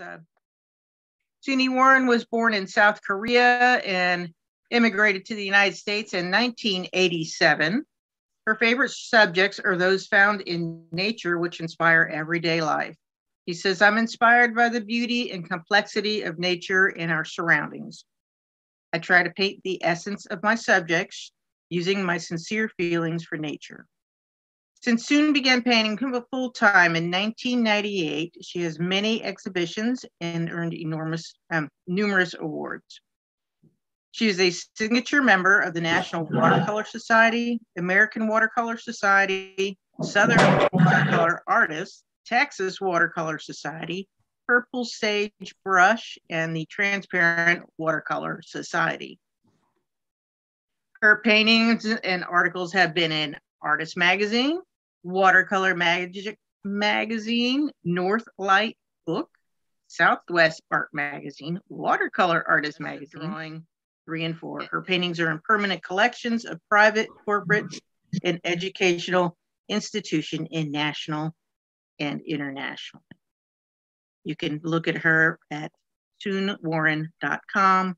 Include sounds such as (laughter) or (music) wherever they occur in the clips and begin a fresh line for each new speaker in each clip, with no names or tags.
Uh, Soon Y. Warren was born in South Korea and immigrated to the United States in 1987. Her favorite subjects are those found in nature, which inspire everyday life. He says, I'm inspired by the beauty and complexity of nature and our surroundings. I try to paint the essence of my subjects using my sincere feelings for nature. Since Soon began painting full time in 1998, she has many exhibitions and earned enormous, um, numerous awards. She is a signature member of the National Watercolor Society, American Watercolor Society, Southern Watercolor Artists, Texas Watercolor Society, Purple Sage Brush, and the Transparent Watercolor Society. Her paintings and articles have been in Artist Magazine, Watercolor Magic Magazine, North Light Book, Southwest Art Magazine, Watercolor Artist Magazine, Drawing three and four. Her paintings are in permanent collections of private, corporate, and educational institution in national and international. You can look at her at soonwarren.com.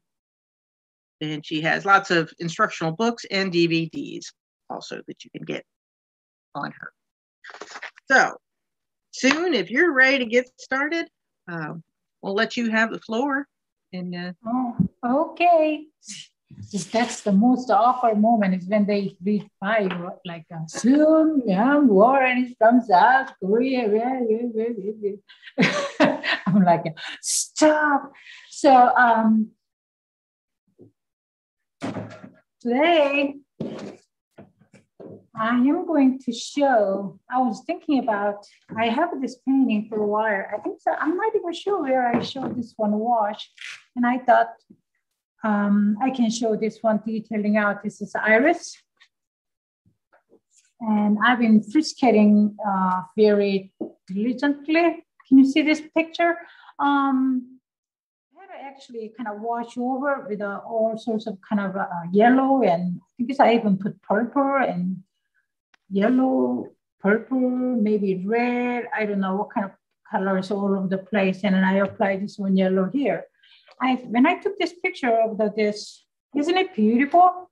And she has lots of instructional books and DVDs also that you can get on her. So, soon, if you're ready to get started, um, we'll let you have the floor. And uh,
oh, okay. That's the most awkward moment is when they read by like uh, soon young Warren is from South Korea. (laughs) I'm like, stop. So um, today I am going to show, I was thinking about, I have this painting for a while. I think so, I'm not even sure where I showed this one wash. And I thought um, I can show this one detailing out. This is iris. And I've been frisketing uh, very diligently. Can you see this picture? Um, actually kind of wash over with uh, all sorts of kind of uh, yellow and I think I even put purple and yellow, purple, maybe red. I don't know what kind of colors all over the place. And then I applied this one yellow here. I when I took this picture of the, this, isn't it beautiful?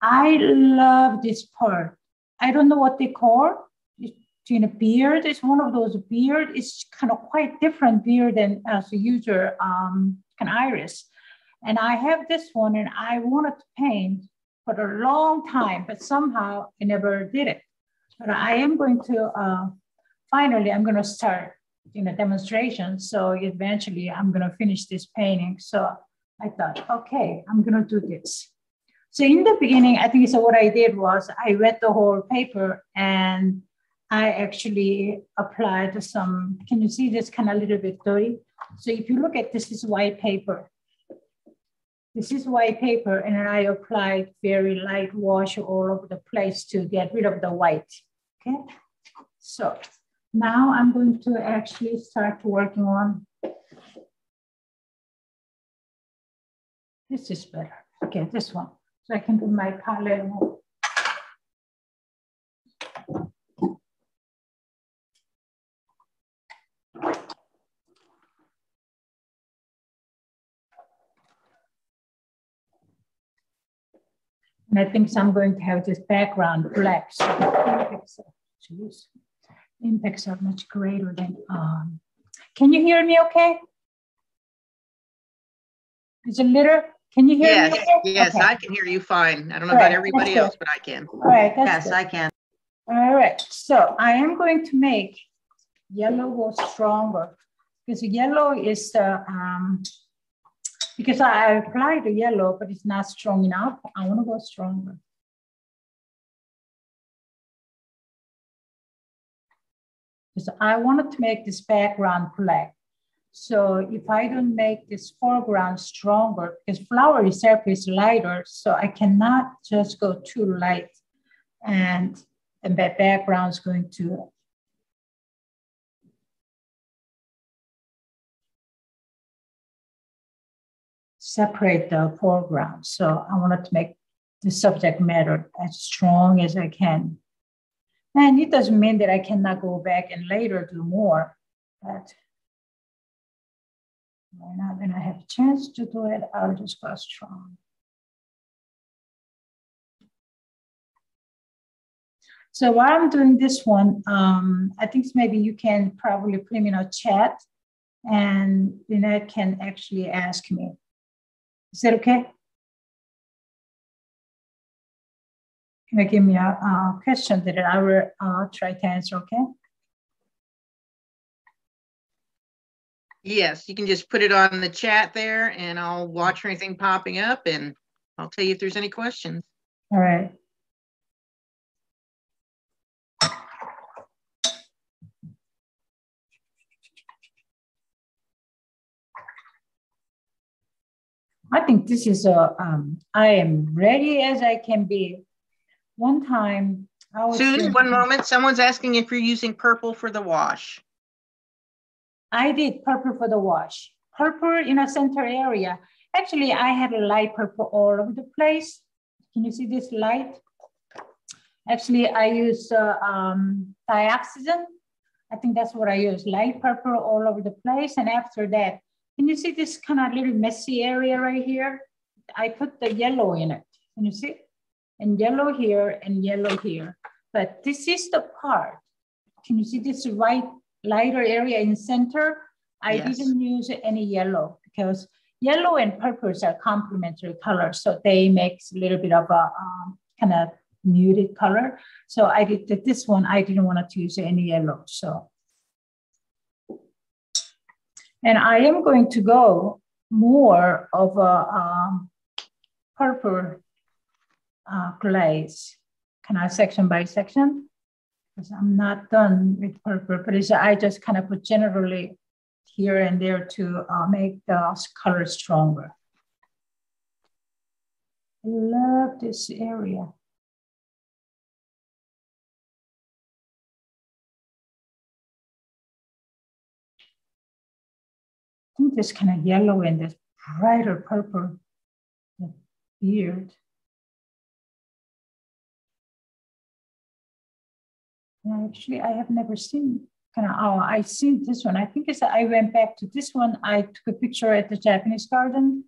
I love this part. I don't know what they call it. in a beard. It's one of those beard. It's kind of quite different beard than as a user um, of iris. And I have this one and I wanted to paint for a long time, but somehow I never did it. But I am going to, uh, finally, I'm going to start in a demonstration. So eventually I'm going to finish this painting. So I thought, okay, I'm going to do this. So in the beginning, I think so what I did was I read the whole paper and I actually applied some, can you see this kind of a little bit dirty? So if you look at this is white paper. This is white paper and I applied very light wash all over the place to get rid of the white, okay? So now I'm going to actually start working on, this is better. Okay, this one. So I can do my Palermo. And I think so I'm going to have this background black. So Jeez impacts are much greater than. Um, can you hear me okay? Is it little? Can you hear
yes,
me?
Okay? Yes, okay. I can hear you fine. I don't know about everybody else, but I can.
All right.
yes,
good.
I can.
All right. So I am going to make yellow go stronger because yellow is the, um, because I applied the yellow, but it's not strong enough. I want to go stronger. because I wanted to make this background black. So if I don't make this foreground stronger, because flower itself is lighter, so I cannot just go too light and, and that background is going to separate the foreground. So I wanted to make the subject matter as strong as I can. And it doesn't mean that I cannot go back and later do more, but Right now, when I have a chance to do it, I'll just go strong. So while I'm doing this one, um, I think maybe you can probably put him in a chat and Lynette can actually ask me. Is that okay? Can you give me a, a question that I will uh, try to answer, okay?
Yes, you can just put it on the chat there and I'll watch anything popping up and I'll tell you if there's any questions.
All right. I think this is a, um, I am ready as I can be. One time
I was- Susan, one moment. Someone's asking if you're using purple for the wash.
I did purple for the wash. Purple in a center area. Actually, I had a light purple all over the place. Can you see this light? Actually, I use uh, um, dioxazine. I think that's what I use, light purple all over the place. And after that, can you see this kind of little messy area right here? I put the yellow in it. Can you see? And yellow here and yellow here. But this is the part. Can you see this white lighter area in center, I yes. didn't use any yellow because yellow and purples are complementary colors. So they make a little bit of a um, kind of muted color. So I did this one, I didn't want to use any yellow. So, and I am going to go more of a um, purple uh, glaze, kind of section by section because I'm not done with purple, but I just kind of put generally here and there to uh, make the color stronger. I love this area. This kind of yellow and this brighter purple beard. actually, I have never seen kind of, oh, I seen this one. I think it's, I went back to this one. I took a picture at the Japanese garden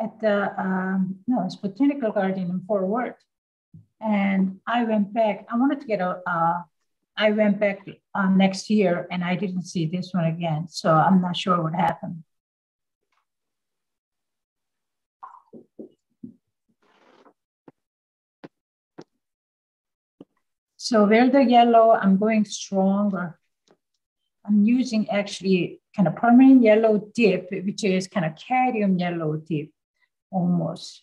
at the, um, no, it's Botanical Garden in Fort Worth. And I went back, I wanted to get a, uh, I went back uh, next year and I didn't see this one again. So I'm not sure what happened. So where the yellow, I'm going stronger. I'm using actually kind of permanent yellow deep, which is kind of cadmium yellow deep almost.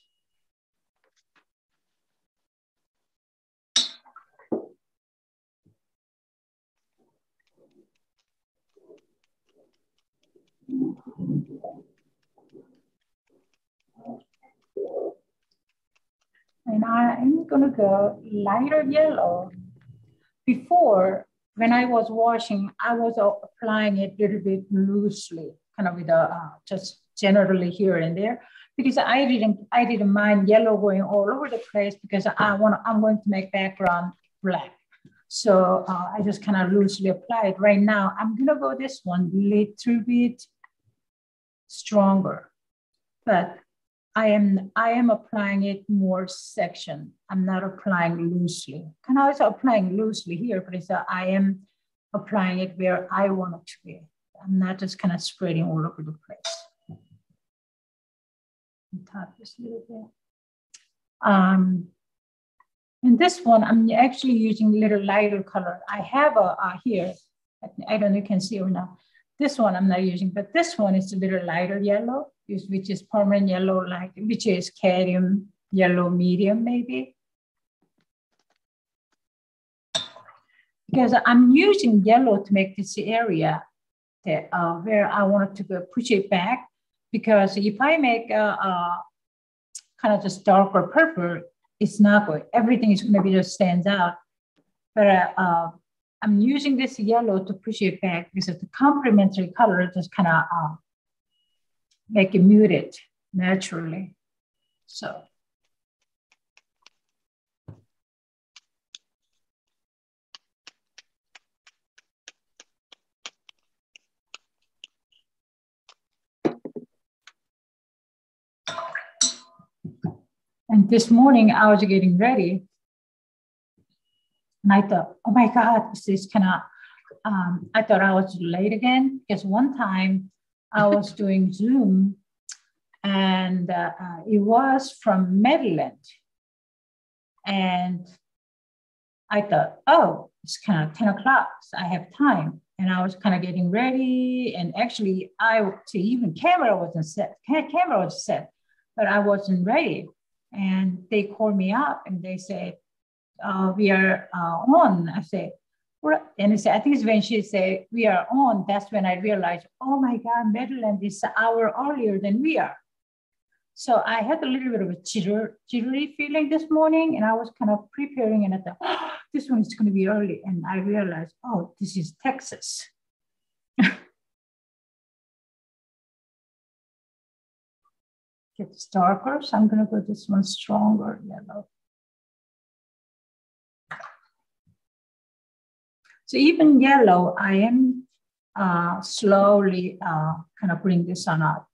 And I'm gonna go lighter yellow before, when I was washing, I was applying it a little bit loosely, kind of with a, uh, just generally here and there, because I didn't, I didn't mind yellow going all over the place because I want, I'm going to make background black. So uh, I just kind of loosely applied. Right now, I'm gonna go this one little bit stronger, but I am I am applying it more section. I'm not applying loosely. Can I also applying loosely here, but it's a, I am applying it where I want it to be. I'm not just kind of spreading all over the place. Top this little bit. Um, in this one, I'm actually using a little lighter color. I have a, a here, I don't know if you can see or not. This one I'm not using, but this one is a little lighter yellow which is permanent yellow, like which is cadmium yellow medium maybe. Because I'm using yellow to make this area that, uh, where I wanted to push it back. Because if I make a, a kind of just darker purple, it's not good. Everything is going to be just stands out. But uh, uh, I'm using this yellow to push it back because it's a complementary color, just kind of uh, um, make it muted naturally. So. And this morning I was getting ready and I thought, oh my God, this is kind of, um, I thought I was late again because one time I (laughs) was doing Zoom and uh, it was from Maryland. And I thought, oh, it's kind of 10 o'clock, so I have time. And I was kind of getting ready. And actually, I see even camera wasn't set, camera was set, but I wasn't ready. And they called me up and they said, uh, we are uh, on. I say, and said, I think it's when she said, we are on, that's when I realized, oh my God, Maryland is an hour earlier than we are. So I had a little bit of a jitter, jittery feeling this morning, and I was kind of preparing, and I thought, oh, this one is going to be early. And I realized, oh, this is Texas. (laughs) Gets darker, so I'm going to go this one stronger yellow. So even yellow, I am uh, slowly uh, kind of bring this on up.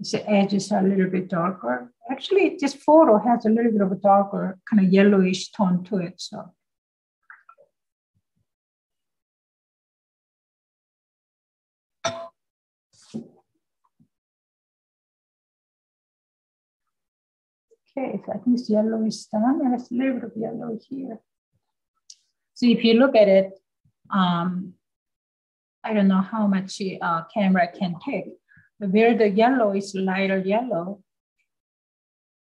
The edges are a little bit darker. Actually, this photo has a little bit of a darker kind of yellowish tone to it. So. Okay, so I think yellow is done, and it's a little bit of yellow here. So if you look at it, um, I don't know how much uh, camera can take, but where the yellow is lighter yellow.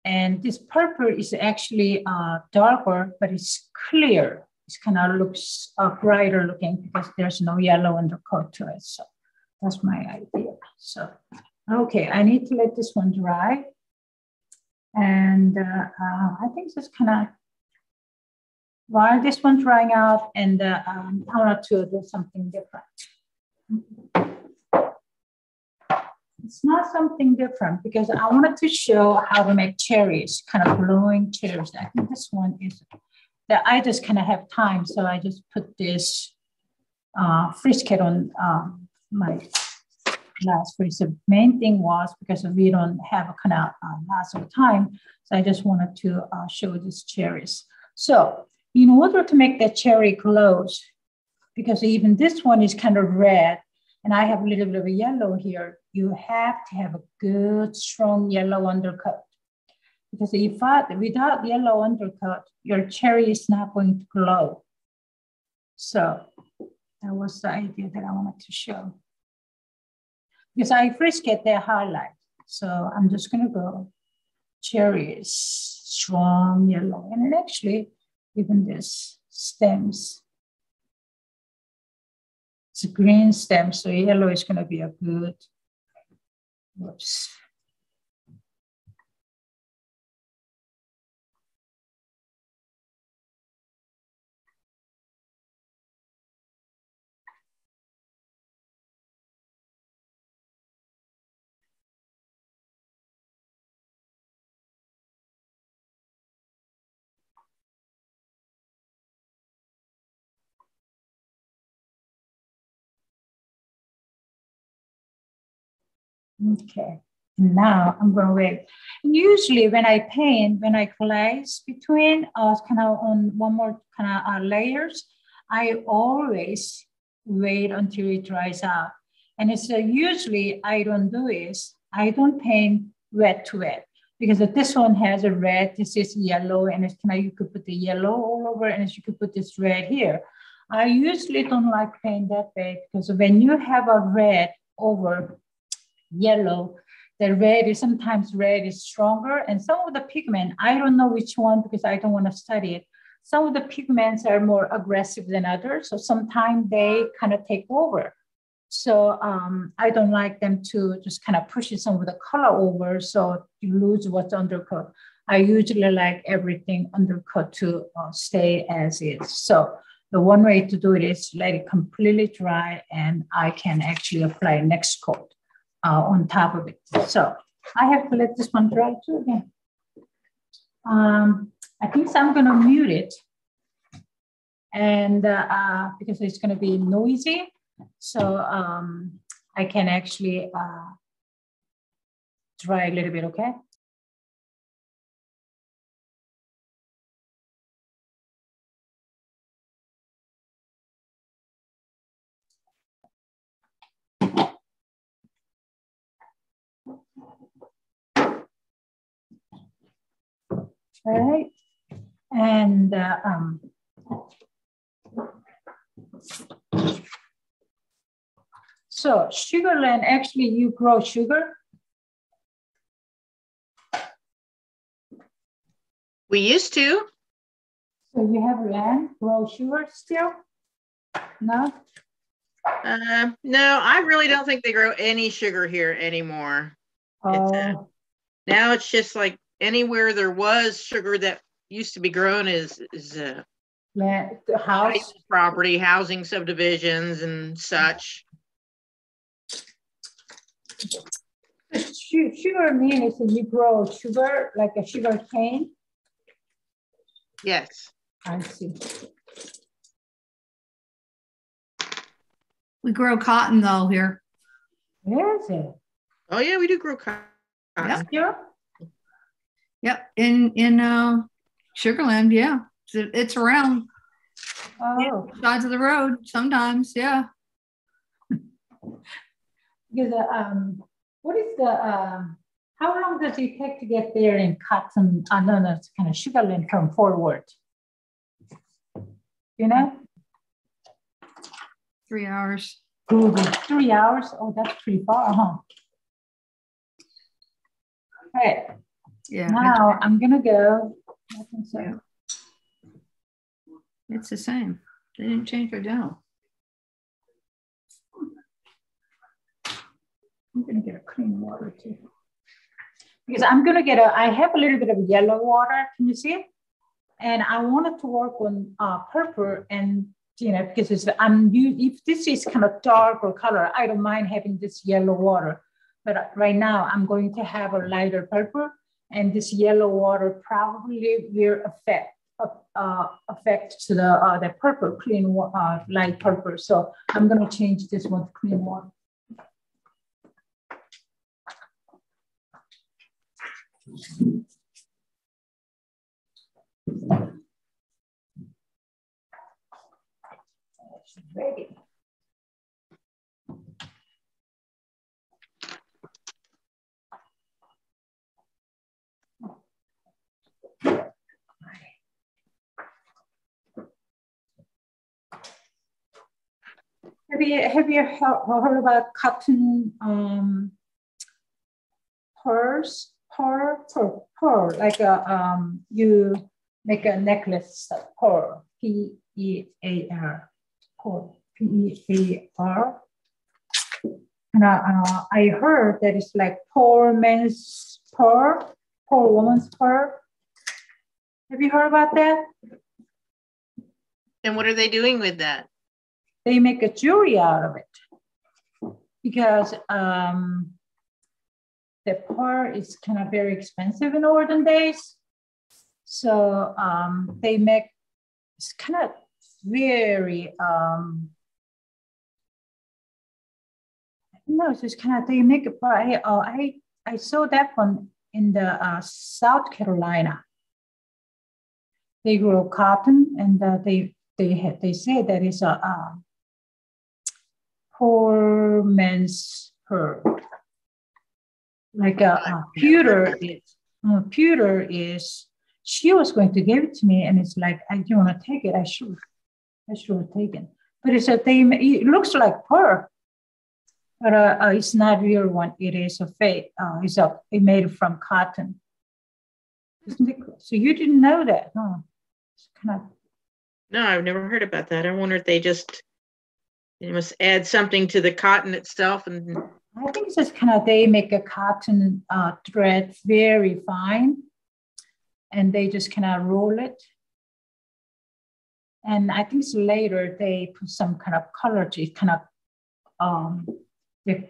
And this purple is actually uh, darker, but it's clear. It kind of looks uh, brighter looking because there's no yellow undercoat to it. So that's my idea. So, okay, I need to let this one dry. And uh, uh, I think just kind of while this one's drying out and uh, um, I want to do something different. It's not something different because I wanted to show how to make cherries, kind of glowing cherries. I think this one is that I just kind of have time. So I just put this uh, Frisket on um, my last fridge. The main thing was because we don't have a of uh, lots of time. So I just wanted to uh, show these cherries. So in order to make that cherry glows, because even this one is kind of red, and I have a little bit of a yellow here, you have to have a good, strong yellow undercoat. Because if I, without yellow undercoat, your cherry is not going to glow. So that was the idea that I wanted to show. Because I frisket the highlight. So I'm just gonna go cherries, strong yellow. And actually, even this stems it's a green stem, so yellow is going to be a good, whoops. Okay, now I'm going to wait. Usually when I paint, when I place between uh, kind of on one more kind of uh, layers, I always wait until it dries out. And it's uh, usually I don't do is I don't paint wet to wet because this one has a red, this is yellow, and it's kind of you could put the yellow all over, and you could put this red here. I usually don't like paint that way because when you have a red over yellow. The red is sometimes red is stronger, and some of the pigment, I don't know which one because I don't want to study it. Some of the pigments are more aggressive than others, so sometimes they kind of take over. So um, I don't like them to just kind of push some of the color over, so you lose what's undercoat. I usually like everything undercoat to uh, stay as is. So the one way to do it is let it completely dry, and I can actually apply next coat uh, on top of it. So I have to let this one dry too again. Um, I think so I'm gonna mute it and uh, uh, because it's going to be noisy, so um, I can actually uh, try a little bit, okay? Right? And uh, um, so Sugar Land, actually you grow sugar?
We used to.
So you have land, grow sugar still? No?
Uh, no, I really don't think they grow any sugar here anymore.
Oh.
It's, uh, now it's just like anywhere there was sugar that used to be grown is is uh,
land, the house.
property, housing subdivisions, and such.
Sugar means that you grow sugar like a sugar cane.
Yes.
I see.
We grow cotton though here.
Is it?
Oh yeah, we do grow cotton.
Yeah.
Yeah.
Yep, in in uh, Sugar Land, yeah, it's, it's around
Oh,
sides of the road sometimes. Yeah,
because uh, um, what is the um, how long does it take to get there and in cotton? Uh, no, no, it's kind of Sugar Land from forward. You know,
three hours.
Google three hours. Oh, that's pretty far, huh? Right.
Yeah,
Now I'm gonna go. I think so.
Yeah. it's the same. They didn't change their dough.
I'm gonna get a clean water too. Because I'm gonna get a, I have a little bit of yellow water, can you see it? And I wanted to work on uh, purple and, you know, because it's, I'm, you, if this is kind of darker color, I don't mind having this yellow water. But right now I'm going to have a lighter purple and this yellow water probably will affect uh, affect to the uh, the purple clean uh, light purple. So I'm going to change this one to clean water. Ready. Have you have you he- heard about cotton um, pearls? Pearl, pearl, pearl, like a um, you make a necklace pearl, P E A R, pearl, P E A R. And uh, uh, I heard that it's like poor man's pearl, poor woman's pearl. Have you heard about that?
And what are they doing with that?
They make a jewelry out of it because um, the part is kind of very expensive in olden days. So um, they make it's kind of very um, no, it's just kind of they make pearl. I, uh, I I saw that one in the uh, South Carolina. They grow cotton and uh, they they they say that is a man's pearl. Like a, a pewter is, uh, pewter is, she was going to give it to me and it's like, I do want to take it. I should, I should have taken. But it's a they, it looks like pearl, but uh, uh, it's not real one. It is a fake, uh, it's a, it made from cotton. Isn't it? cool? So you didn't know that, huh? It's kind of
No, I've never heard about that. I wonder if they just they must add something to the cotton itself and
I think it's just kind of they make a cotton uh, thread very fine, and they just kind of roll it. And I think later they put some kind of color to it, kind of um, a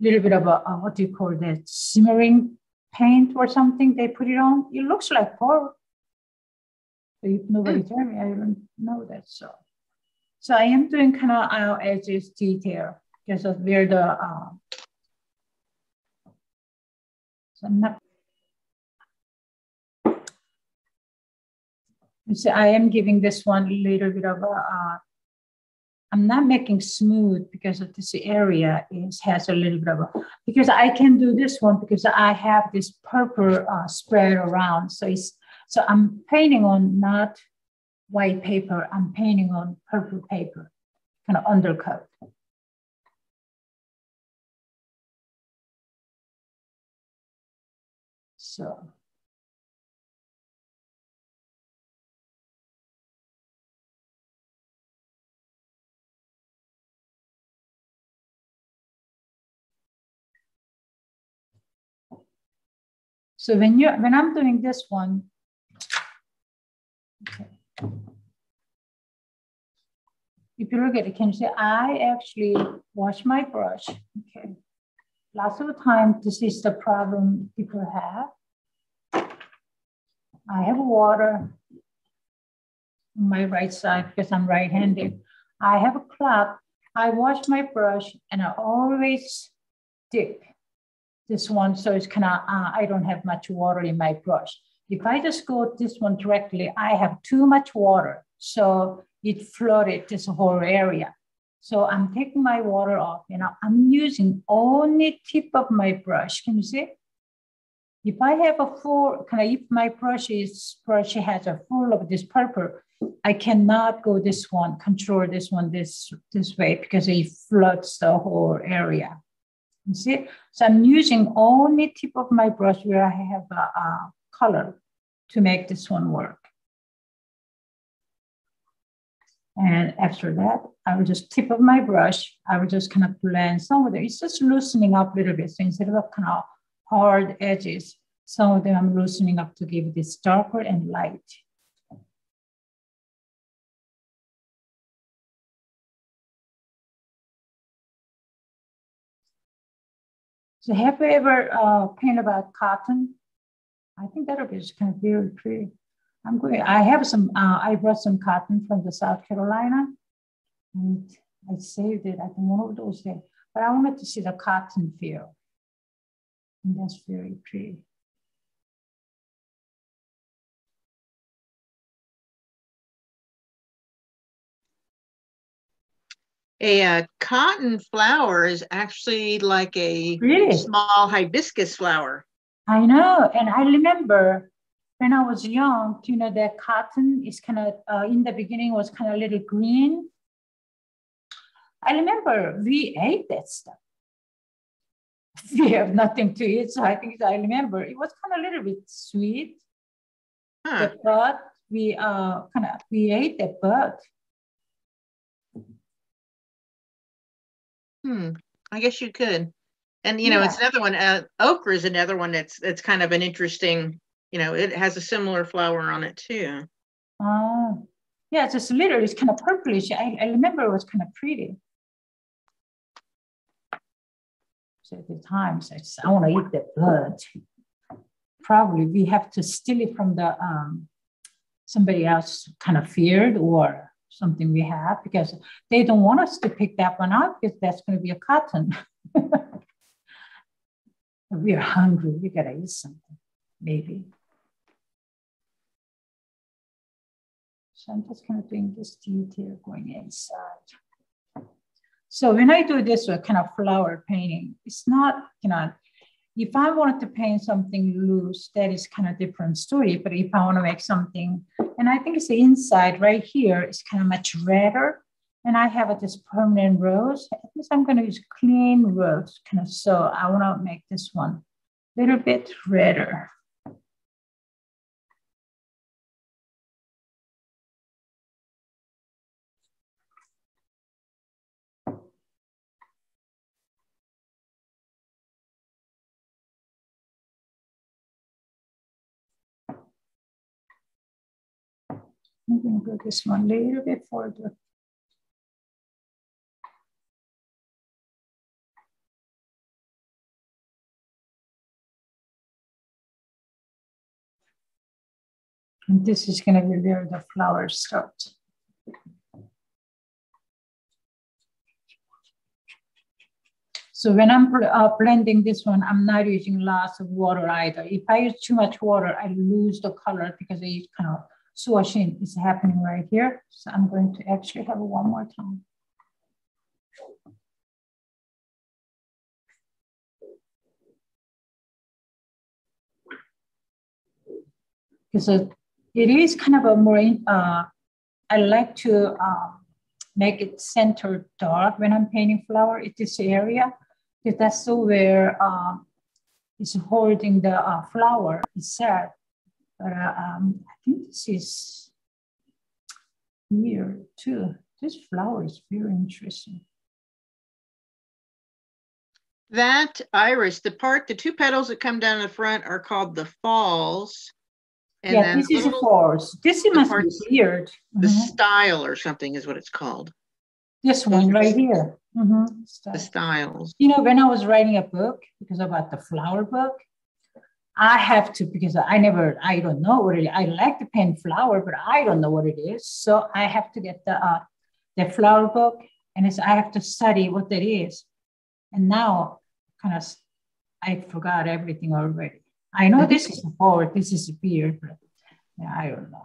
little bit of a, uh what do you call that simmering paint or something. They put it on. It looks like pearl. So nobody mm. tell me, I don't know that. So, so I am doing kind of edges detail because of where the, uh, so I'm not, see, I am giving this one a little bit of a, uh, I'm not making smooth because of this area is has a little bit of a, because I can do this one because I have this purple uh, spread around. So it's, so I'm painting on not white paper, I'm painting on purple paper, kind of undercoat. So So when you when I'm doing this one, okay. If you look at it, can you see I actually wash my brush? Okay. Lots of time, this is the problem people have. I have water on my right side because I'm right-handed. I have a cloth. I wash my brush and I always dip this one, so it's kind of, uh, I don't have much water in my brush. If I just go this one directly, I have too much water. So it flooded this whole area. So I'm taking my water off and I'm using only tip of my brush. Can you see? If I have a full, if my brush is, brush has a full of this purple, I cannot go this one, control this one this, this way because it floods the whole area. You see? So I'm using only tip of my brush where I have a, a color to make this one work. And after that, I will just tip of my brush, I will just kind of blend some of it. It's just loosening up a little bit. So instead of kind of hard edges, some of them I'm loosening up to give this darker and light. So have you ever uh, painted about cotton? I think that'll be just kind of very pretty. I'm going, I have some, uh, I brought some cotton from the South Carolina and I saved it, I think one of those days, but I wanted to see the cotton feel. And that's very pretty.
a uh, cotton flower is actually like a
really?
small hibiscus flower.
I know. And I remember when I was young, you know, that cotton is kind of, uh, in the beginning was kind of a little green. I remember we ate that stuff. (laughs) We have nothing to eat. So I think I remember it was kind of a little bit sweet. Huh. The bud, we uh, kind of, we ate that bud.
Hmm. I guess you could. And you know, yeah. it's another one. Uh, okra is another one that's that's kind of an interesting. You know, it has a similar flower on it too.
Oh, yeah. It's just literally it's kind of purplish. I, I remember it was kind of pretty. So at the times, I, just, I want to eat that blood. Probably we have to steal it from the um, somebody else kind of feared or something we have because they don't want us to pick that one up because that's going to be a cotton. (laughs) We're hungry. We got to eat something, maybe. So I'm just kind of doing this detail going inside. So when I do this kind of flower painting, it's not, you know, if I wanted to paint something loose, that is kind of different story. But if I want to make something, and I think it's the inside right here is kind of much redder. And I have this permanent rose. At least I'm going to use clean rose kind of. So I want to make this one a little bit redder. I'm going to go this one a little bit further. And this is gonna be where the flowers start. So when I'm uh, blending this one, I'm not using lots of water either. If I use too much water, I lose the color because it kind of swashing is happening right here. So I'm going to actually have one more time. Because it is kind of a more, uh, I like to uh, make it center dark when I'm painting flower in this area because that's where uh, it's holding the uh, flower itself. But uh, um, I think this is here too. This flower is very interesting.
That iris, the part, the two petals that come down the front are called the falls.
And yeah, this is a falls. This must be weird.
The mm -hmm. style or something is what it's called.
This one right here.
Mm-hmm. The styles.
You know, when I was writing a book, because about the flower book, I have to because I never, I don't know what it is. I like to paint flower, but I don't know what it is. So I have to get the uh, the flower book, and it's I have to study what that is. And now, kind of, I forgot everything already. I know this is a forward, this is beard, but I don't know.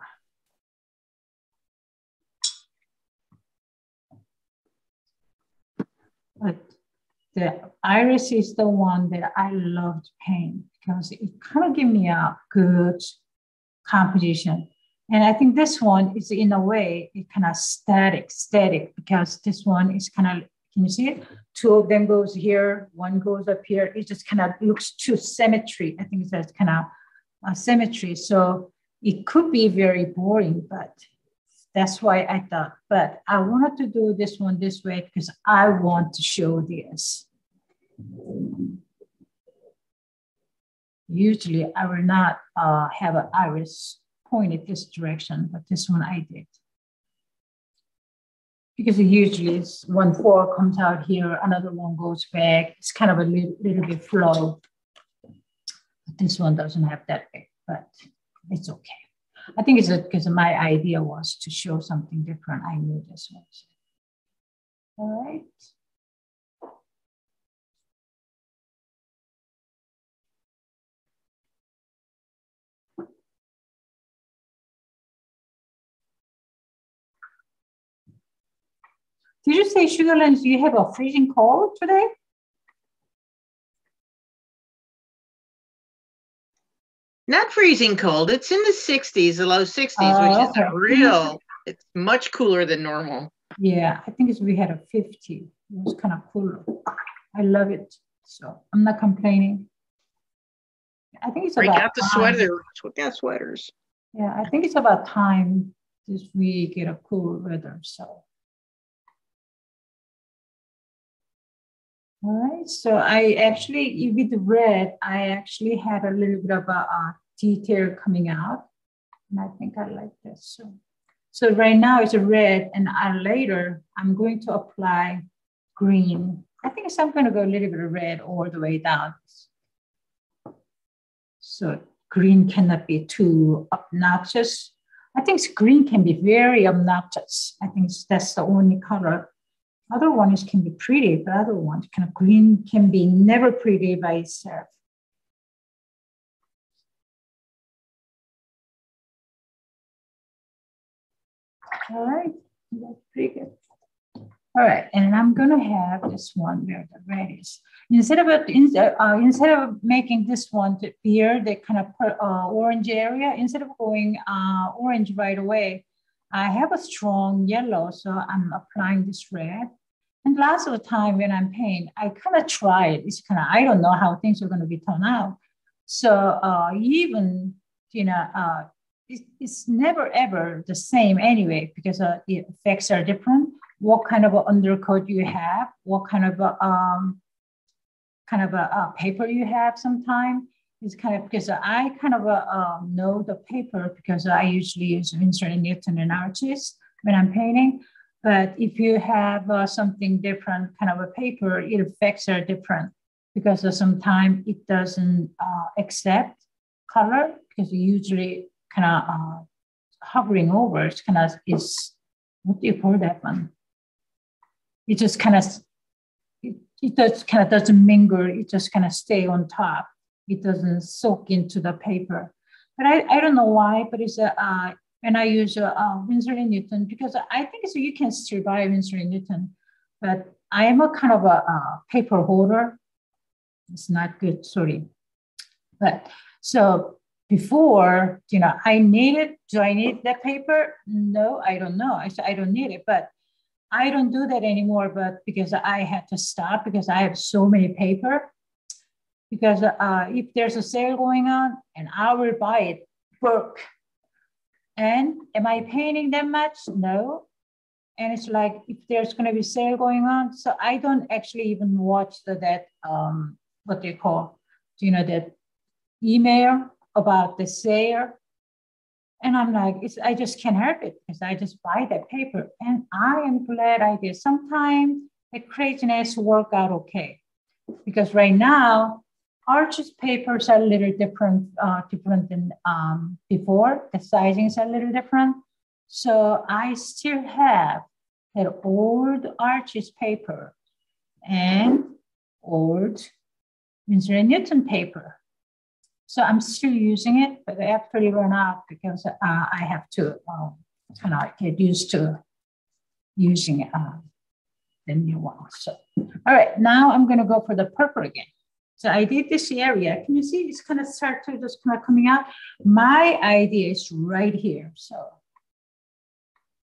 But the iris is the one that I love to paint because it kind of give me a good composition. And I think this one is in a way, it kind of static, static, because this one is kind of, can you see it? Two of them goes here, one goes up here. It just kind of looks too symmetry. I think it's kind of a symmetry. So it could be very boring, but that's why I thought, but I wanted to do this one this way because I want to show this. Usually I will not uh, have an iris pointed this direction, but this one I did. Because usually it's one four comes out here, another one goes back. It's kind of a little, little bit flow. But this one doesn't have that big, but it's okay. I think it's because my idea was to show something different. I knew this was. All right. Did you say Sugar Land, do you have a freezing cold today?
Not freezing cold. It's in the 60s, the low 60s, which oh, okay. is real. It's much cooler than normal.
Yeah, I think it's, we had a 50. It was kind of cooler. I love it. So I'm not complaining. I think it's
Break
about
out the sweater. Break out sweaters.
Yeah, I think it's about time this we get a cool weather. So All right, so I actually, with red, I actually had a little bit of a, a detail coming out. And I think I like this. So, so right now it's a red and I, later I'm going to apply green. I think I'm going to go a little bit of red all the way down. So green cannot be too obnoxious. I think green can be very obnoxious. I think that's the only color other ones can be pretty, but other ones kind of green can be never pretty by itself. All right, that's pretty good. All right, and I'm gonna have this one where the red is. Instead of it, uh, instead of making this one to appear the kind of uh, orange area, instead of going uh, orange right away, I have a strong yellow, so I'm applying this red. And lots of time when I'm painting, I kind of try it. It's kind of, I don't know how things are going to be turned out. So uh, even, you know, uh, it, it's never ever the same anyway, because uh, the effects are different. What kind of undercoat you have, what kind of a, um, kind of a, a paper you have sometime is kind of because I kind of uh, um, know the paper because I usually use Winsor and Newton and Arches when I'm painting. But if you have uh, something different, kind of a paper, it effects are different because sometimes it doesn't uh, accept color because usually kind of uh, hovering over. It's kind of is what do you call that one? It just kind of it, it just kind of doesn't mingle. It just kind of stay on top. It doesn't soak into the paper. But I, I don't know why, but it's a uh, when I use a uh, Winsor and Newton because I think so you can buy Winsor and Newton, but I am a kind of a, a paper holder. It's not good, sorry. But so before, you know, I need it. Do I need that paper? No, I don't know. I said I don't need it, but I don't do that anymore. But because I had to stop because I have so many paper. Because uh, if there's a sale going on, and I will buy it book. And am I paying that much? No. And it's like if there's going to be sale going on, so I don't actually even watch the that um, what they call, you know, that email about the sale. And I'm like, it's, I just can't help it because I just buy that paper. And I am glad I did. Sometimes the craziness work out okay. Because right now, Arches papers are a little different, uh, different than um, before. The sizings are a little different. So I still have that old Arches paper and old Winsor & Newton paper. So I'm still using it, but I actually run out because uh, I have to uh, kind of get used to using uh, the new one. So, all right, now I'm going to go for the purple again. So I did this area. Can you see it's kind of start to just kind of coming out? My idea is right here. So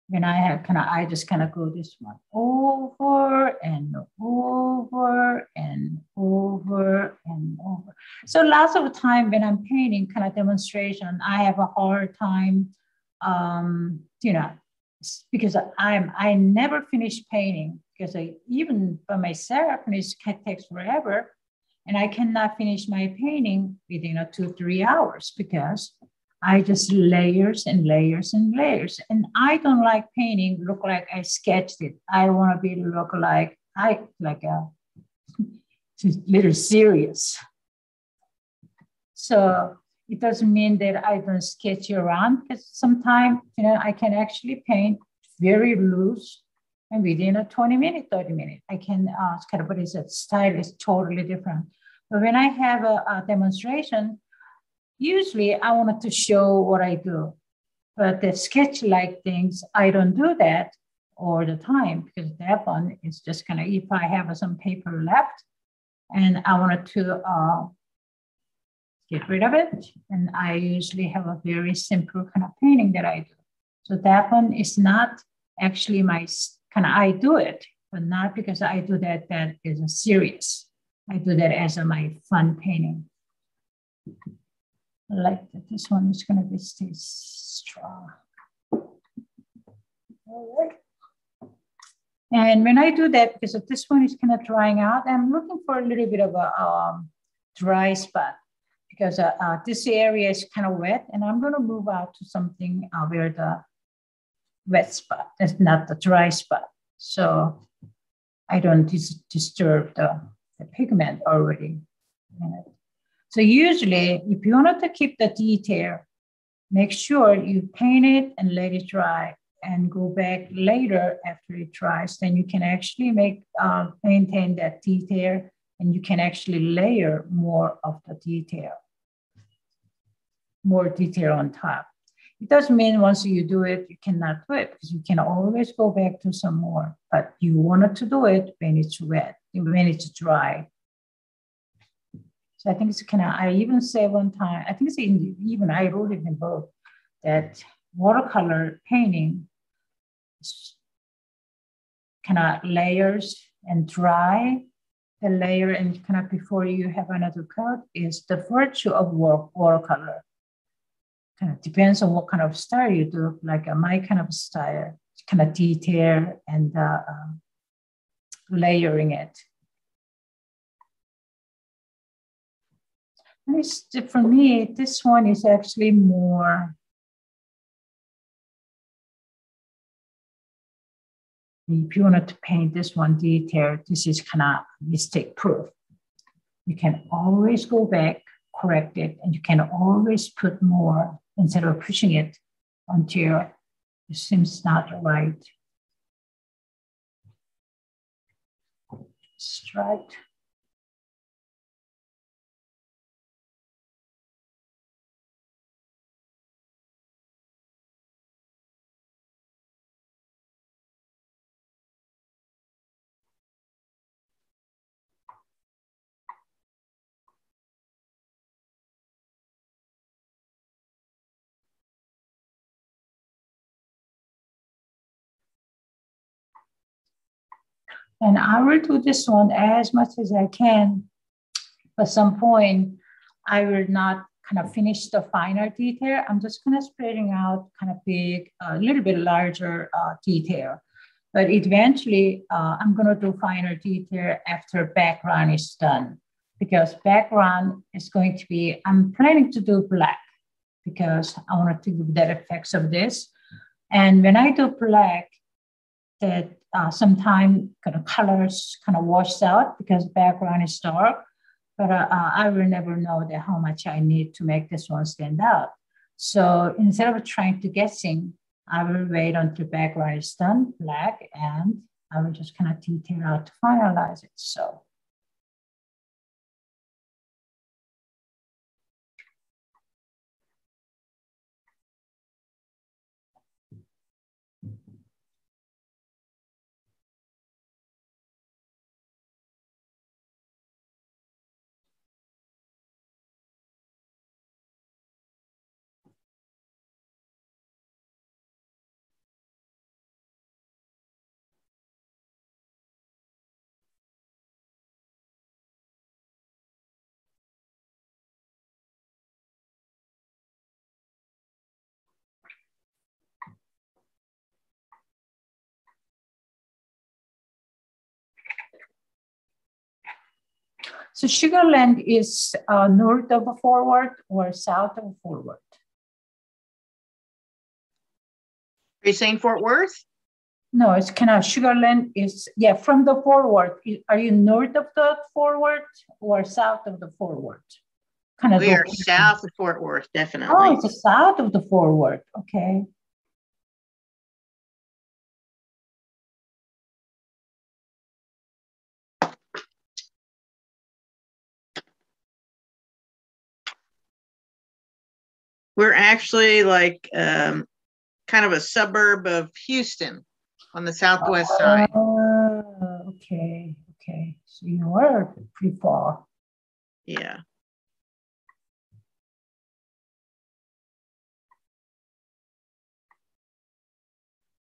when I have kind of, I just kind of go this one over and over and over and over. So lots of time when I'm painting kind of demonstration, I have a hard time, um, you know, because I'm, I never finish painting because I, even by myself, and it takes forever. And I cannot finish my painting within a two, three hours because I just layers and layers and layers. And I don't like painting look like I sketched it. I want to be look like I like a (laughs) little serious. So it doesn't mean that I don't sketch around because sometimes you know I can actually paint very loose and within a 20 minute, 30 minute, I can uh, kind of, but it's a style is totally different. But when I have a, a demonstration, usually I wanted to show what I do. But the sketch like things, I don't do that all the time because that one is just kind of if I have some paper left and I wanted to uh, get rid of it, and I usually have a very simple kind of painting that I do. So that one is not actually my of I do it, but not because I do that that is a serious. I do that as a, my fun painting like that. This one is going to be stay strong. All right. And when I do that, because this one is kind of drying out, I'm looking for a little bit of a um, dry spot because uh, uh, this area is kind of wet and I'm going to move out to something uh, where the wet spot is not the dry spot. So I don't dis disturb the, the pigment already. So usually if you want to keep the detail, make sure you paint it and let it dry and go back later after it dries. Then you can actually make uh, maintain that detail and you can actually layer more of the detail, more detail on top. It doesn't mean once you do it, you cannot do it because you can always go back to some more, but you wanted to do it when it's wet, when it's dry. So I think it's kind of, I even say one time, I think it's in, even I wrote it in book that watercolor painting kind of layers and dry the layer and kind of before you have another coat is the virtue of work watercolor. Kind of depends on what kind of style you do. Like uh, my kind of style, kind of detail and uh, uh, layering it. This, for me, this one is actually more if you wanted to paint this one detail, this is kind of mistake proof. You can always go back correct it. And you can always put more instead of pushing it until it seems not right. Straight. And I will do this one as much as I can. But some point, I will not kind of finish the finer detail. I'm just kind of spreading out kind of big, a uh, little bit larger uh, detail. But eventually, uh, I'm going to do finer detail after background is done because background is going to be, I'm planning to do black because I want to give that effects of this. And when I do black, that uh, sometimes kind of colors kind of washed out because background is dark, but uh, uh, I will never know that how much I need to make this one stand out. So instead of trying to guessing, I will wait until background is done, black, and I will just kind of detail out to finalize it. So So Sugar Land is uh, north of Fort Worth or south of Fort Worth?
Are you saying Fort Worth?
No, it's kind of Sugar Land is, yeah, from the Fort Worth. Are you north of the Fort Worth or south of the Fort Worth?
Kind of. We are south of Fort Worth, definitely.
Oh, it's south of the Fort Worth. Okay.
We're actually like um, kind of a suburb of Houston on the southwest uh, side.
okay, okay. So you are pretty far.
Yeah.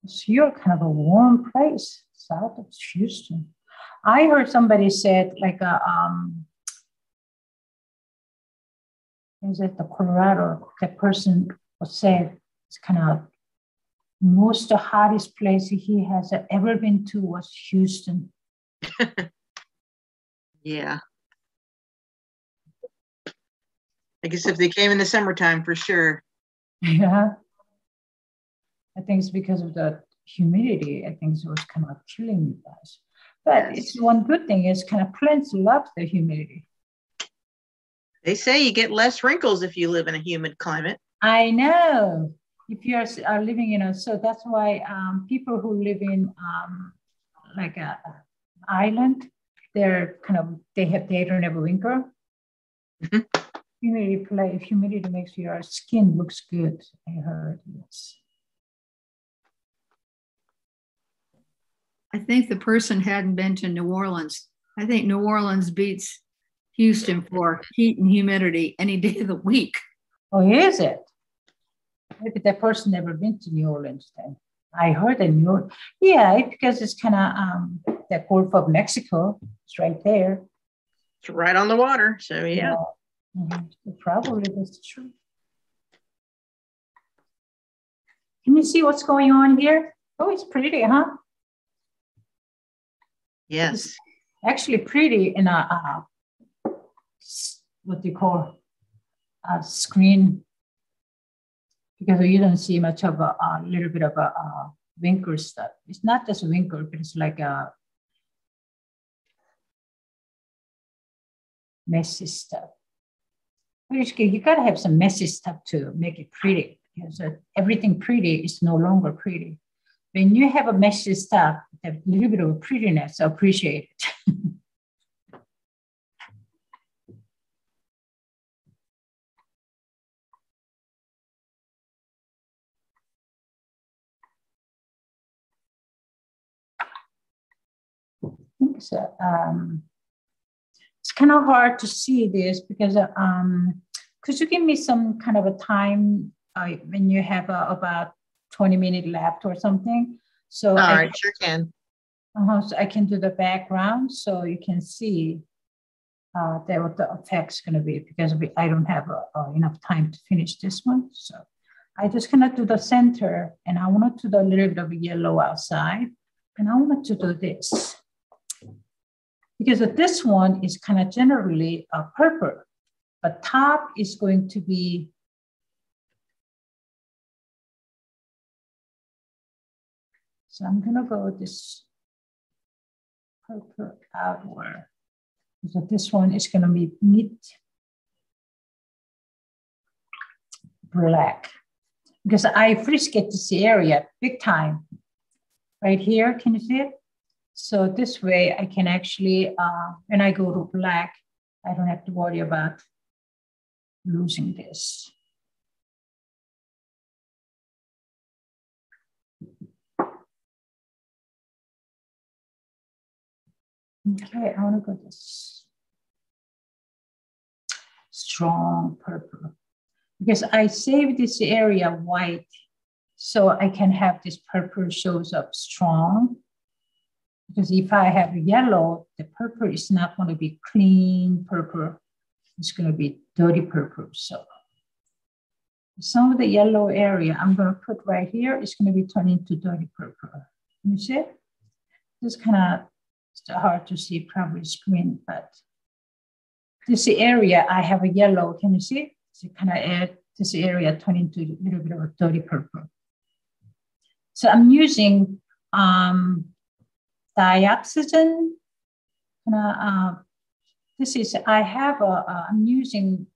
So you're kind of a warm place south of Houston. I heard somebody said like a um, is it the Colorado, that person was said it's kind of most the hottest place he has ever been to was Houston. (laughs)
yeah. I guess if they came in the summertime for sure.
Yeah. I think it's because of the humidity. I think it was kind of killing you guys. But yes. it's one good thing is kind of plants love the humidity.
They say you get less wrinkles if you live in a humid climate.
I know. If you are, are living in a, so that's why um, people who live in um, like a island, they're kind of, they have, they don't have a wrinkle. Mm-hmm. Humidity play, humidity makes your skin looks good, I heard, yes.
I think the person hadn't been to New Orleans. I think New Orleans beats Houston for heat and humidity any day of the week.
Oh, is it? Maybe that person never been to New Orleans then. I heard in New Orleans. Yeah, because it's kind of um, the Gulf of Mexico. It's right there.
It's right on the water. So, yeah. yeah.
Mm-hmm. Probably that's true. Can you see what's going on here? Oh, it's pretty, huh?
Yes. It's
actually pretty in a, uh, what you call a screen because you don't see much of a, a little bit of a, a winkle stuff. It's not just a winkle, but it's like a messy stuff. you gotta have some messy stuff to make it pretty. Because uh, everything pretty is no longer pretty. When you have a messy stuff, a little bit of prettiness, appreciate it. (laughs) So, um, it's kind of hard to see this because um, could you give me some kind of a time uh, when you have uh, about 20 minutes left or something?
So All I, right, sure can.
Uh-huh, so I can do the background so you can see uh, that what the effect's going to be because we, I don't have uh, uh, enough time to finish this one. So I just gonna do the center and I want to do a little bit of yellow outside and I want to do this because this one is kind of generally a purple, but top is going to be So I'm gonna go this purple outward. So this one is gonna be mid black because I get this area big time. Right here, can you see it? So this way I can actually, uh, when I go to black, I don't have to worry about losing this. Okay, I want to go this. Strong purple. Because I save this area white so I can have this purple shows up strong because if I have yellow, the purple is not going to be clean purple. It's going to be dirty purple. So some of the yellow area I'm going to put right here is going to be turned into dirty purple. You see? This kind of hard to see probably screen, but this area I have a yellow. Can you see? So kind of add this area turn into a little bit of a dirty purple. So I'm using um, dioxazine. Uh, uh, this is, I have a, I'm using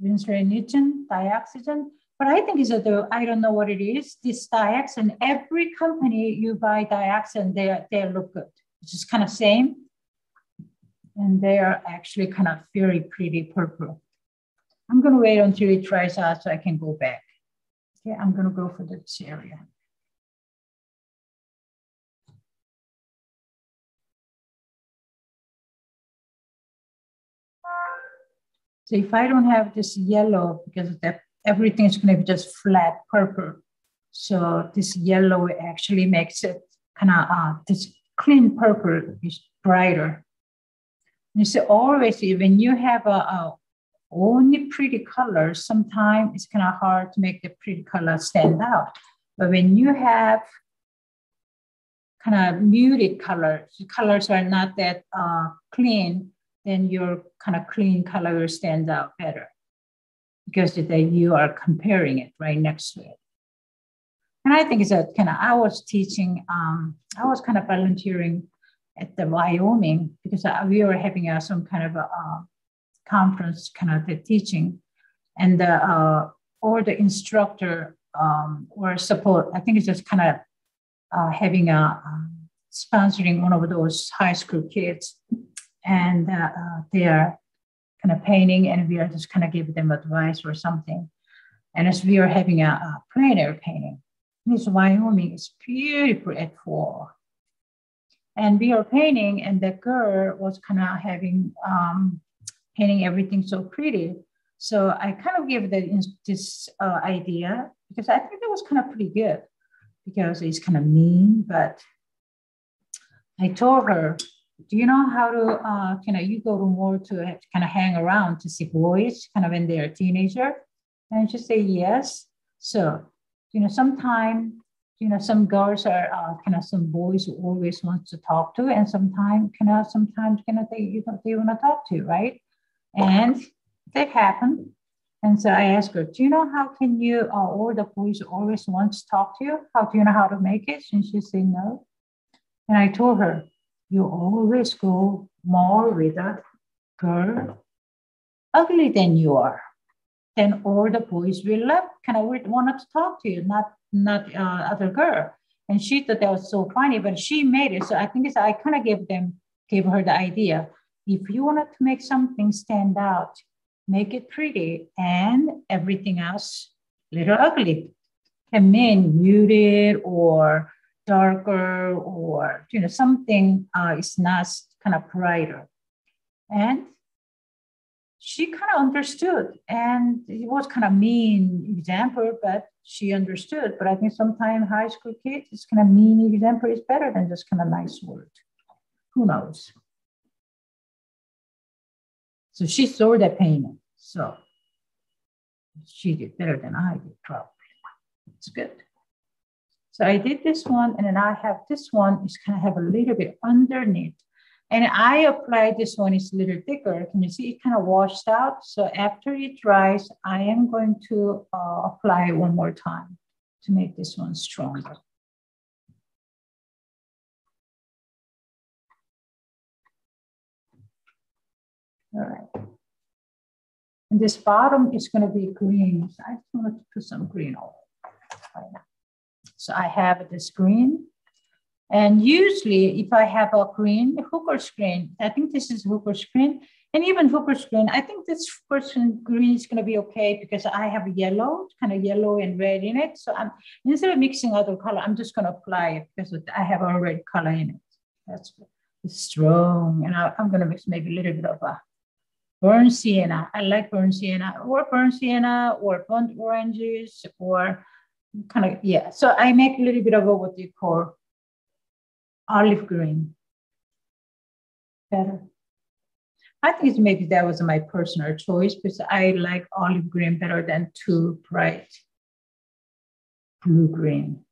Winsor-Newton dioxazine, but I think is that I don't know what it is. This dioxin, every company you buy dioxin, they, they look good. It's just kind of same. And they are actually kind of very pretty purple. I'm gonna wait until it dries out so I can go back. Okay, I'm gonna go for this area. So if I don't have this yellow, because that everything is going to be just flat purple. So this yellow actually makes it kind of uh, this clean purple is brighter. You see, always when you have a, a only pretty color, sometimes it's kind of hard to make the pretty color stand out. But when you have kind of muted colors, colors are not that uh, clean, then your kind of clean color will stand out better because then you are comparing it right next to it. And I think it's kind of, I was teaching, um, I was kind of volunteering at the Wyoming because we were having a, some kind of a, a conference, kind of the teaching. And the, uh, or the instructor um, or support, I think it's just kind of uh, having a, um, sponsoring one of those high school kids and uh, uh, they are kind of painting and we are just kind of giving them advice or something. And as we are having a, a plein painting, this Wyoming is beautiful at fall. And we are painting, and the girl was kind of having um, painting everything so pretty. So I kind of gave that this uh, idea because I think that was kind of pretty good because it's kind of mean, but I told her do you know how to uh, kind of you go to more to kind of hang around to see boys kind of when they're a teenager and she say yes so you know sometimes you know some girls are uh, kind of some boys who always wants to talk to and sometimes kind of sometimes kind of they you know they want to talk to you, right and that happened and so I asked her, do you know how can you, uh, all the boys always wants to talk to you? How do you know how to make it? And she said, no. And I told her, you always go more with a girl ugly than you are, then all the boys will love, kind of wanted to talk to you, not not uh, other girl. And she thought that was so funny, but she made it. So I think I kind of gave them, gave her the idea. If you wanted to make something stand out, make it pretty and everything else little ugly. Can mean muted or darker or you know something uh, is not kind of brighter. And she kind of understood. And it was kind of mean example but she understood. But i think sometimes high school kids it's kind of mean example is better than just kind of nice word. Who knows? So she saw that payment. So she did better than i did probably. It's good so i did this one and then i have this one is kind of have a little bit underneath and I applied this one, it's a little thicker. Can you see it kind of washed out? So after it dries, I am going to uh, apply one more time to make this one stronger. All right. And this bottom is going to be green. So I just wanted to put some green on right now. So I have this green and usually if I have a green Hooker's green, I think this is Hooker's green, and even Hooker's green, I think this person green is going to be okay because I have yellow, kind of yellow and red in it. So I'm instead of mixing other color, I'm just going to apply it because I have a red color in it. That's strong. And I, am going to mix maybe a little bit of a burnt sienna. I like burnt sienna or burnt sienna or burnt oranges or kind of, yeah. So I make a little bit of what you call olive green. Better. I think maybe that was my personal choice because I like olive green better than too bright blue green.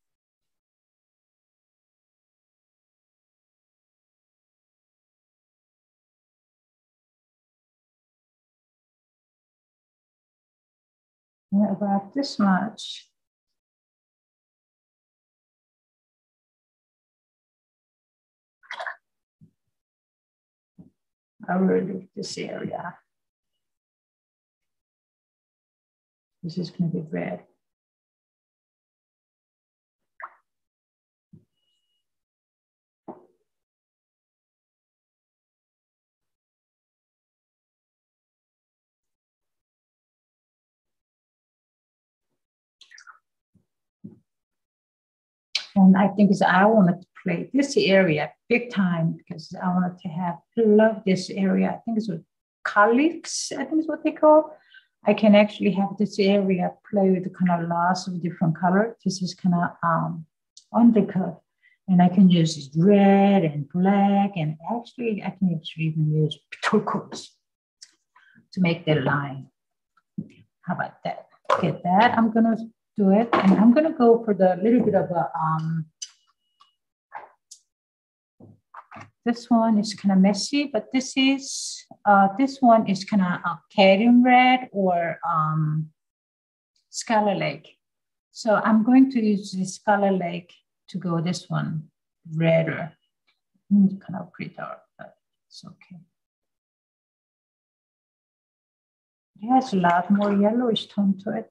about this much. Around this area. This is going to be red. And I think I wanted to play this area big time because I wanted to have love this area. I think it's what colleagues, I think is what they call. I can actually have this area play with kind of lots of different color. This is kind of um, undercoat. And I can use red and black, and actually I can actually even use turquoise to make the line. How about that? Get that. I'm gonna do it, and I'm gonna go for the little bit of a um, This one is kind of messy, but this is, uh, this one is kind of uh, cadmium red or um, Scarlet Lake. So I'm going to use the Scarlet Lake to go this one redder. Mm, kind of pretty dark, but it's okay. It has a lot more yellowish tone to it.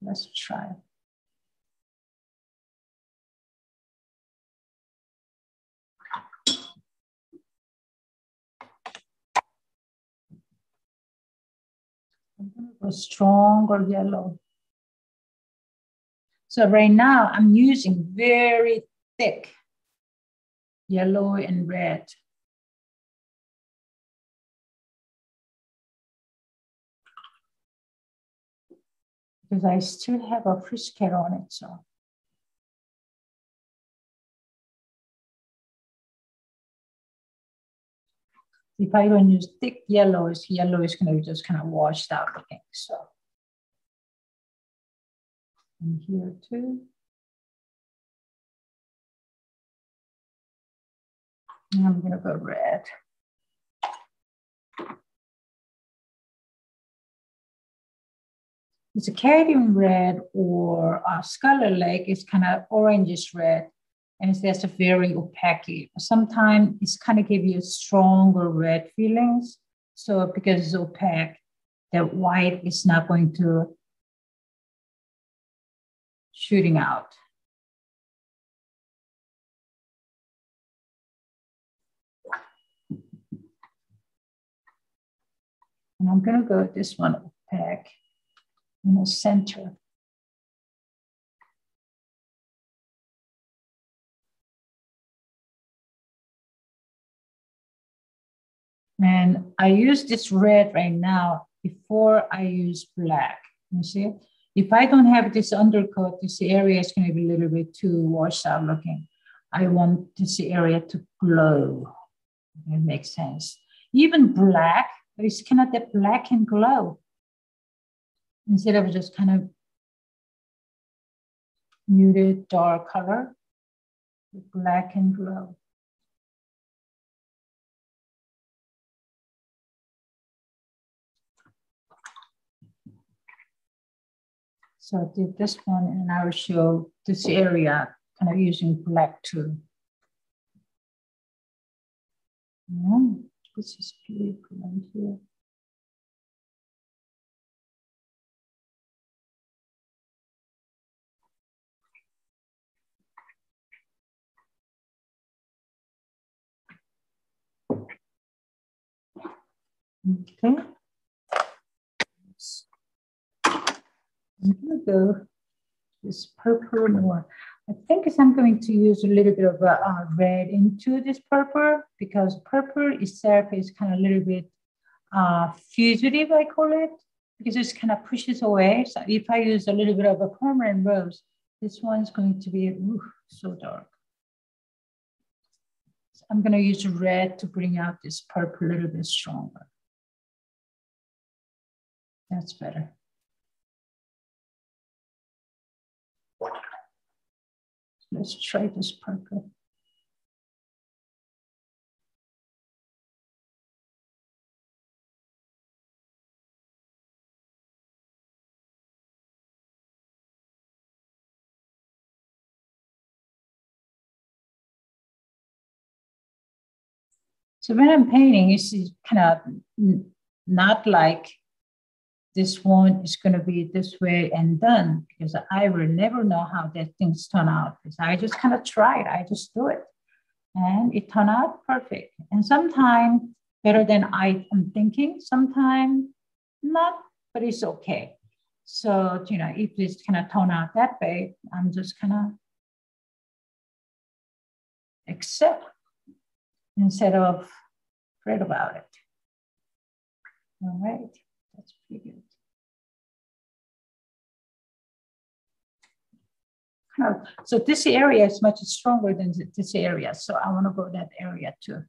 Let's try. a stronger yellow. So right now I'm using very thick yellow and red. Because I still have a cat on it, so. if I don't use thick yellows, yellow is going to be just kind of washed out looking. So, and here too. And I'm going to go red. It's a cadmium red or a Scarlet Lake. It's kind of orangish red and it's just a very opaque. Sometimes it's kind of give you stronger red feelings. So because it's opaque, the white is not going to shooting out. And I'm gonna go this one opaque in the center. And I use this red right now before I use black. You see, if I don't have this undercoat, this area is going to be a little bit too washed out looking. I want this area to glow. It makes sense. Even black, but it's kind of that black and glow instead of just kind of muted dark color, black and glow. So I did this one and I will show this area kind of using black too. Yeah, this is beautiful right here. Okay. I'm going to go this purple more. I think I'm going to use a little bit of uh, red into this purple because purple itself is kind of a little bit uh, fugitive, I call it, because it kind of pushes away. So if I use a little bit of a permanent rose, this one's going to be ooh, so dark. So I'm going to use red to bring out this purple a little bit stronger. That's better. Let's try this purple. So when I'm painting, it's kind of not like this one is going to be this way and done because I will never know how that things turn out because I just kind of try it. I just do it. And it turned out perfect. And sometimes better than I am thinking, sometimes not, but it's okay. So, you know, if this kind of turn out that way, I'm just kind of accept instead of fret about it. All right, So this area is much stronger than this area. So I want to go that area too.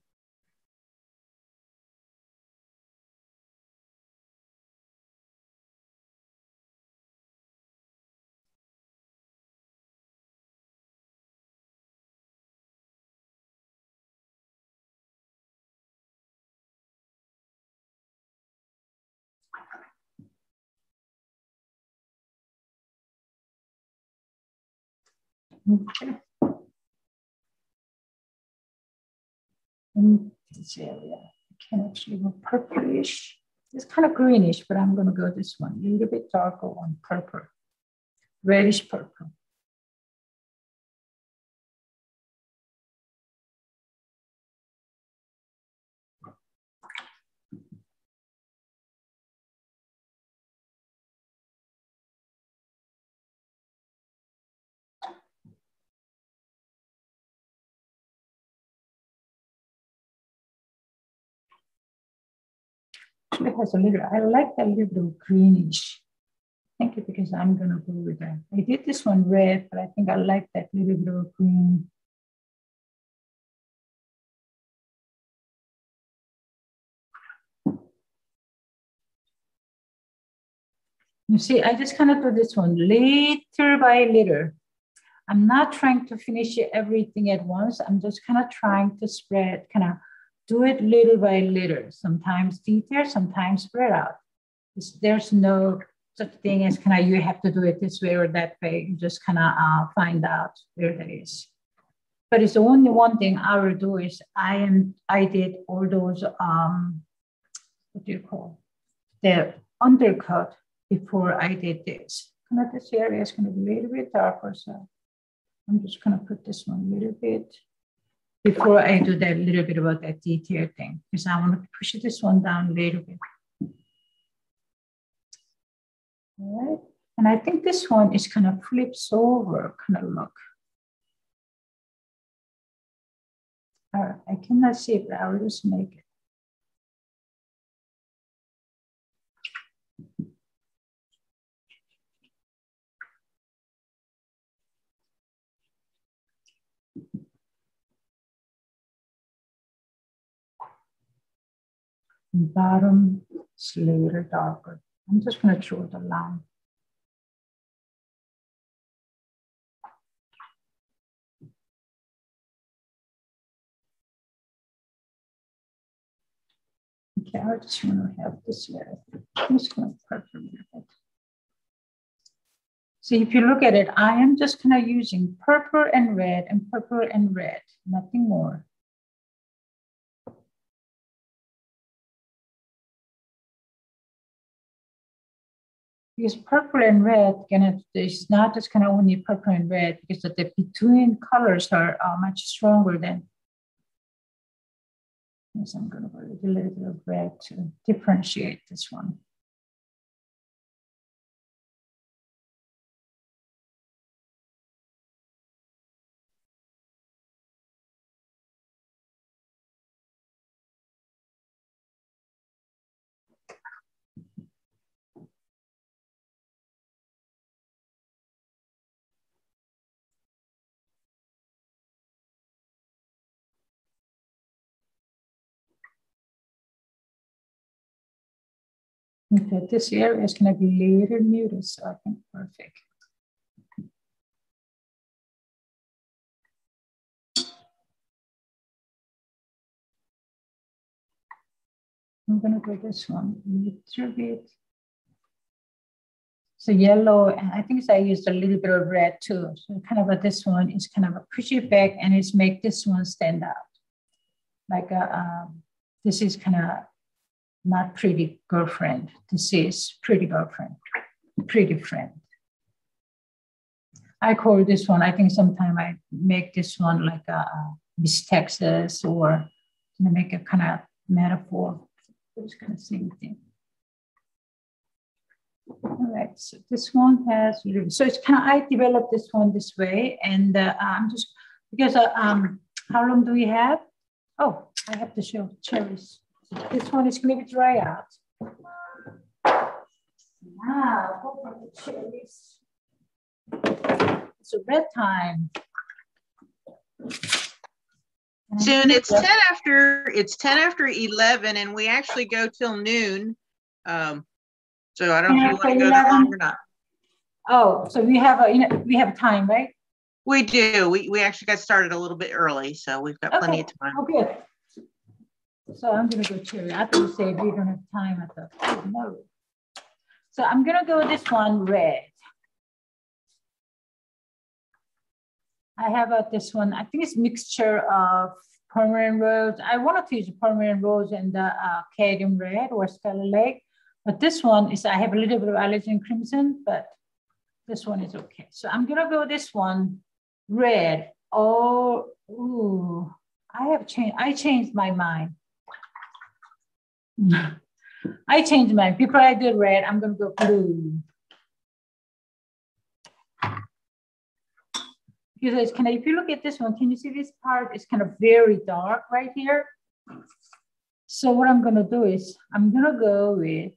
Okay. This area, I can actually go purplish. It's kind of greenish, but I'm going to go this one, a little bit darker one, purple, reddish purple. Actually has a little, I like that little greenish. Thank you, because I'm gonna go with that. I did this one red, but I think I like that little bit of green. You see, I just kind of do this one little by little. I'm not trying to finish everything at once. I'm just kind of trying to spread, kind of do it little by little, sometimes detail, sometimes spread out. There's no such thing as kind of you have to do it this way or that way. You just kind of uh, find out where that is. But it's the only one thing I will do is I am I did all those um, what do you call, the undercoat before I did this. Kind of this area is going to be a little bit darker, so I'm just going to put this one a little bit before I do that little bit about that detail thing, because I want to push this one down a little bit. All right. And I think this one is kind of flips over, kind of look. All right, I cannot see it, but I will just make it. Bottom is a little darker. I'm just going to draw the line. Okay, I just want to have this layer. I'm just going to purple it. So if you look at it, I am just kind of using purple and red and purple and red, nothing more. Because purple and red of it's not just kind of only purple and red because the between colors are uh, much stronger than yes i'm going to put a little bit of red to differentiate this one Okay, this area is going to be little muted, so I think perfect. I'm going to go this one a little bit. So yellow, and I think I used a little bit of red too. So kind of a, this one is kind of a push it back and it's make this one stand out. Like a, um, this is kind of not pretty girlfriend. This is pretty girlfriend, pretty friend. I call this one, I think sometimes I make this one like a, a Miss Texas or make a kind of metaphor. It's kind of same thing. All right, so this one has, so it's kind of, I developed this one this way and uh, I'm just, because uh, um, how long do we have? Oh, I have to show cherries. This one is going to be dry out. Now, go for the cherries. It's a red time.
Soon it's 10 after it's 10 after 11 and we actually go till noon. Um, so I don't know if you want to go that long or not.
Oh, so we have a you know, we have time, right?
We do. We we actually got started a little bit early, so we've got okay. plenty of time.
Oh, good. So I'm gonna go cherry. I thought you said we don't have time at the moment. So I'm gonna go this one red. I have a, this one, I think it's mixture of permanent rose. I wanted to use permanent rose and the uh, cadmium red or Scarlet Lake, but this one is, I have a little bit of alizarin crimson, but this one is okay. So I'm gonna go this one red. Oh, ooh, I have changed, I changed my mind. I changed mine. Before I did red, I'm going to go blue. Because can I, if you look at this one, can you see this part is kind of very dark right here? So what I'm going to do is I'm going to go with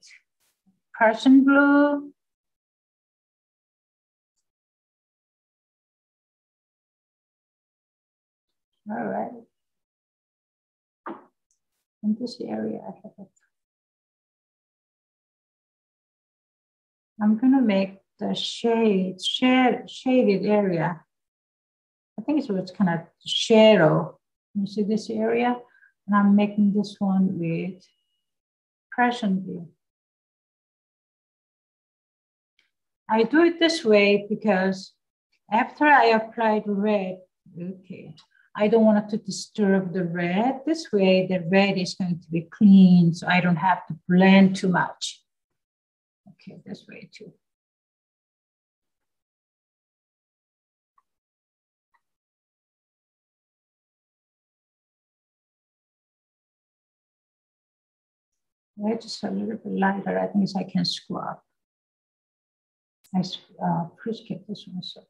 Prussian blue. All right in this area, I have it. I'm gonna make the shade, shade shaded area. I think it's what's kind of shadow. You see this area? And I'm making this one with Prussian blue. I do it this way because after I applied red, okay, I don't want to disturb the red. This way the red is going to be clean so I don't have to blend too much. Okay, this way too. Right, just a little bit lighter. I think I can scrub. I uh, appreciate this one. So.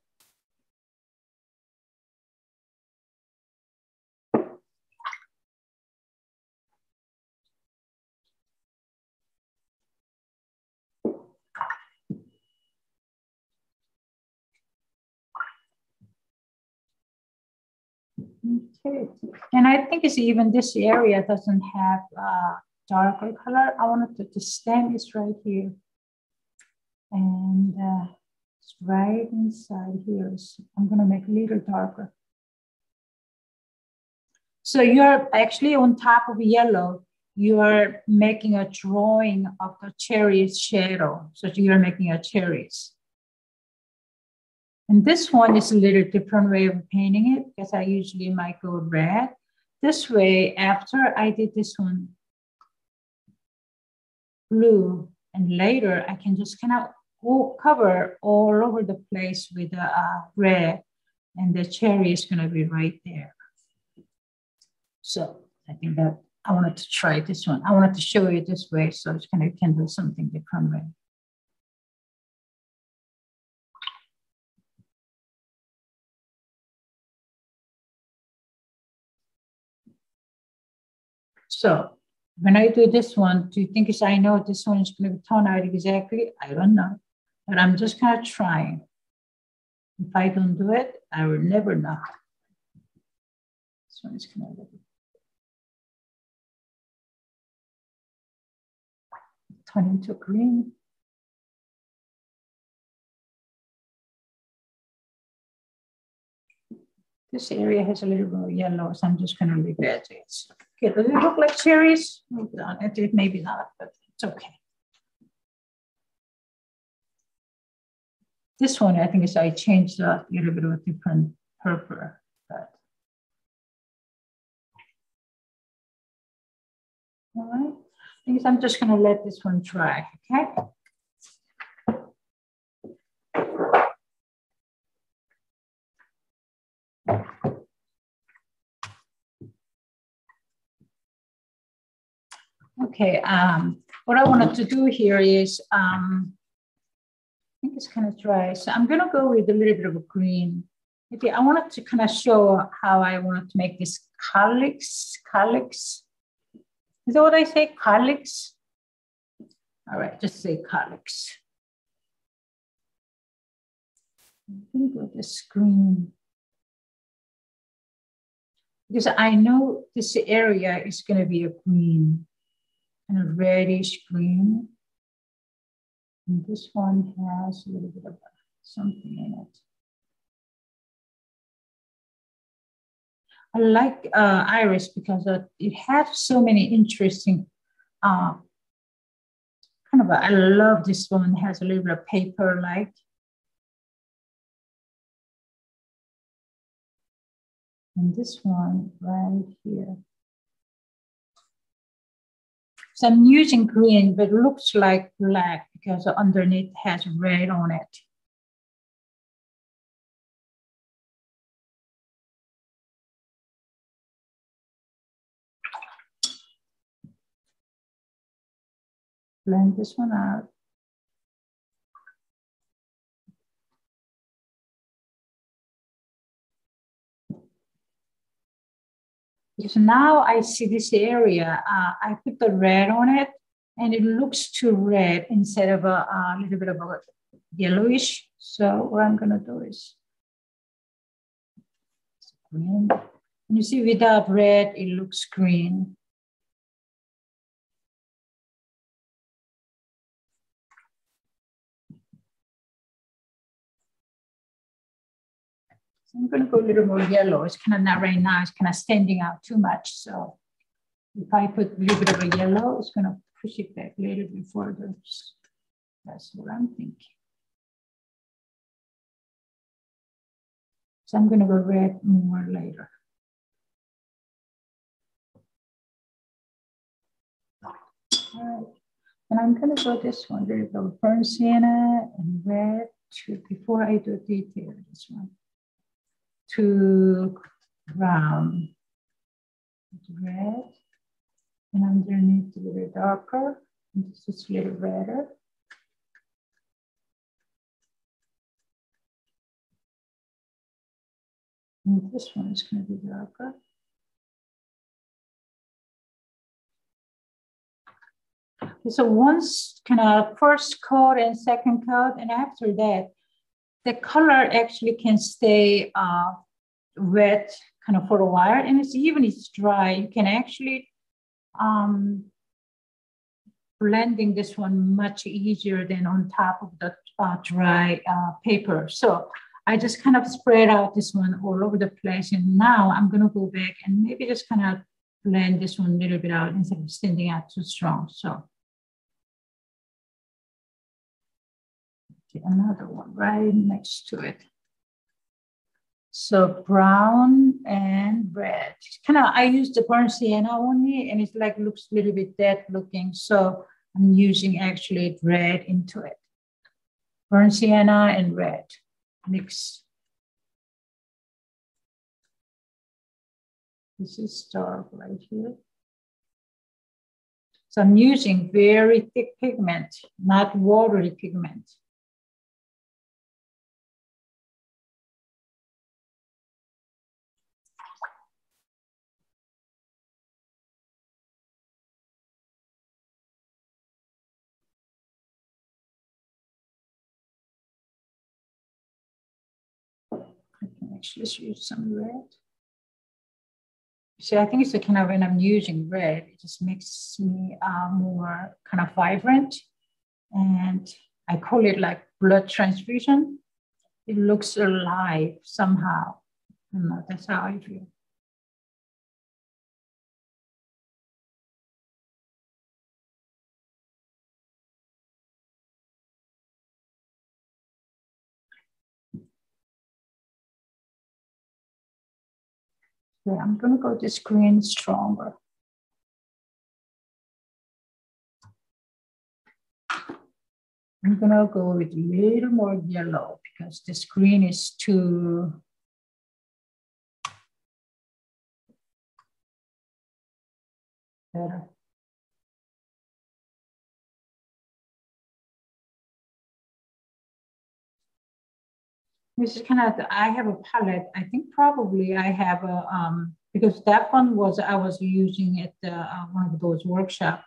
Okay, and I think it's even this area doesn't have uh, darker color. I wanted to, the stem is right here. And uh, it's right inside here. So I'm gonna make a little darker. So you're actually on top of yellow, you're making a drawing of the cherry's shadow. So you're making a cherries. And this one is a little different way of painting it because I usually might go red. This way, after I did this one blue, and later I can just kind of cover all over the place with the uh, red, and the cherry is gonna be right there. So I think that I wanted to try this one. I wanted to show you this way, so it's kind of can do something different way. So when I do this one, do you think is I know this one is going to turn out exactly? I don't know, but I'm just kind of trying. If I don't do it, I will never know. This one is kind of turn into green. This area has a little bit of yellow, so I'm just going to leave it as. Okay, does it look like cherries? It, it maybe not, but it's okay. This one, I think is I changed a little bit of a different purple, but. All right, I think I'm just gonna let this one dry, okay? Okay, um, what I wanted to do here is, um, I think it's kind of dry. So I'm gonna go with a little bit of a green. Maybe I wanted to kind of show how I wanted to make this calyx, calyx. Is that what I say, calyx? All right, just say calyx. I'm gonna go this green. Because I know this area is gonna be a green a reddish green. And this one has a little bit of something in it. I like uh, iris because it has so many interesting, uh, kind of, a, I love this one. It has a little bit of paper like. And this one right here. So I'm using green, but looks like black because underneath has red on it. Blend this one out. Because now I see this area, uh, I put the red on it and it looks too red instead of a, a little bit of a yellowish. So what I'm gonna do is green. And you see without red, it looks green. I'm going to go a little more yellow. It's kind of not right now. It's kind of standing out too much. So if I put a little bit of a yellow, it's going to push it back a little bit further. That's what I'm thinking. So I'm going to go red more later. All right. And I'm going to go this one. There you go. Burn sienna and red to, before I do detail this one to brown, red, and underneath a little darker, and this is a little redder. And this one is going to be darker. So once kind of first coat and second coat, and after that, the color actually can stay uh, wet kind of for a while. And it's even it's dry, you can actually um, blending this one much easier than on top of the uh, dry uh, paper. So I just kind of spread out this one all over the place. And now I'm gonna go back and maybe just kind of blend this one a little bit out instead of standing out too strong. So another one right next to it. So brown and red. Kind of, I use the burnt sienna only, and it's like looks a little bit dead looking. So I'm using actually red into it. Burnt sienna and red mix. This is dark right here. So I'm using very thick pigment, not watery pigment. Let's use some red. See, I think it's a kind of when I'm using red, it just makes me uh, more kind of vibrant. And I call it like blood transfusion. It looks alive somehow. Know, that's how I feel. Okay, I'm gonna go this green stronger. I'm gonna go with a little more yellow because this green is too better. Kind of, I have a palette. I think probably I have a, um, because that one was, I was using at the, uh, one of those workshop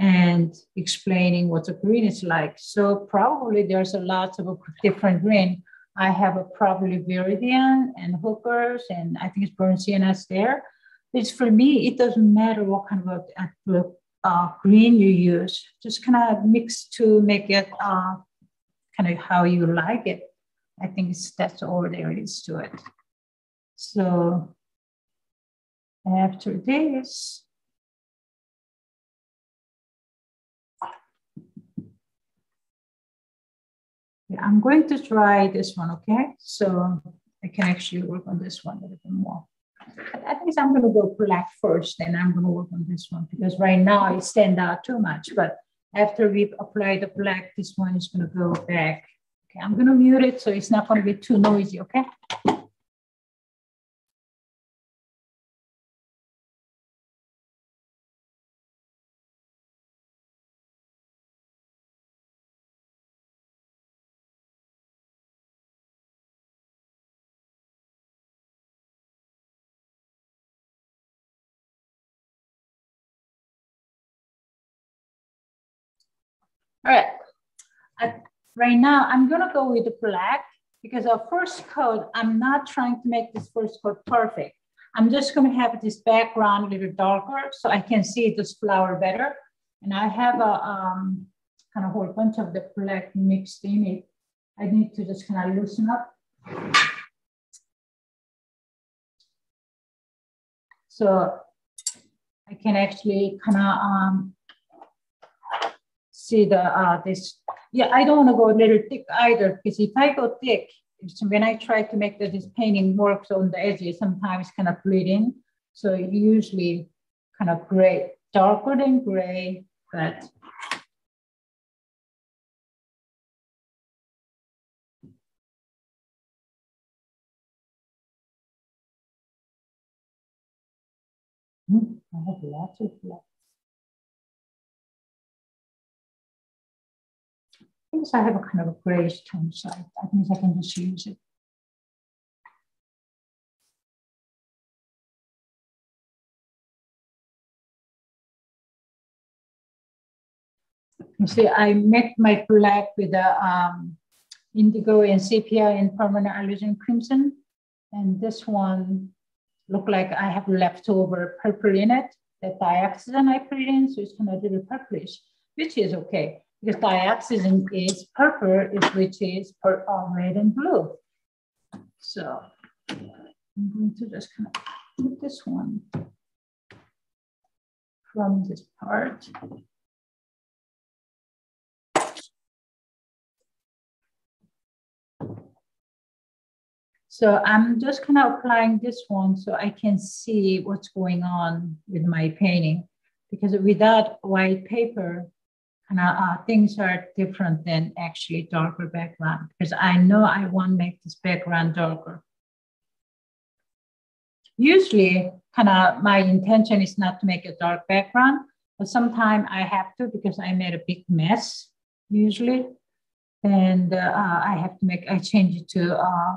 and explaining what a green is like. So probably there's a lot of different green. I have a probably Viridian and Hooker's, and I think it's burnt sienna's there. It's for me, it doesn't matter what kind of a, uh, green you use, just kind of mix to make it uh, kind of how you like it. I think that's all there is to it. So after this, I'm going to try this one, okay? So I can actually work on this one a little bit more. I think I'm going to go black first, and I'm going to work on this one because right now it stand out too much. But after we apply the black, this one is going to go back Okay, I'm gonna mute it so it's not gonna be too noisy, okay? All right. I, Right now, I'm gonna go with the black because our first coat, I'm not trying to make this first coat perfect. I'm just gonna have this background a little darker so I can see this flower better. And I have a um, kind of whole bunch of the black mixed in it. I need to just kind of loosen up. So I can actually kind of um, see the uh, this yeah, I don't want to go a little thick either because if I go thick, when I try to make this painting works on the edges, sometimes kind of bleeding. So usually kind of gray, darker than gray, but hmm, I have lots of flags. I guess I have a kind of a grayish tone so I think I can just use it. You see, I make my black with the um, indigo and sepia and permanent alizarin crimson. And this one look like I have leftover purple in it. The dioxazine I put it in, so it's kind of a little purplish, which is okay because dioxazine is purple, which is uh, red and blue. So I'm going to just kind of put this one from this part. So I'm just kind of applying this one so I can see what's going on with my painting because without white paper, uh, things are different than actually darker background because I know I want to make this background darker. Usually, kind of my intention is not to make a dark background, but sometimes I have to because I made a big mess usually. And uh, I have to make, I change it to uh,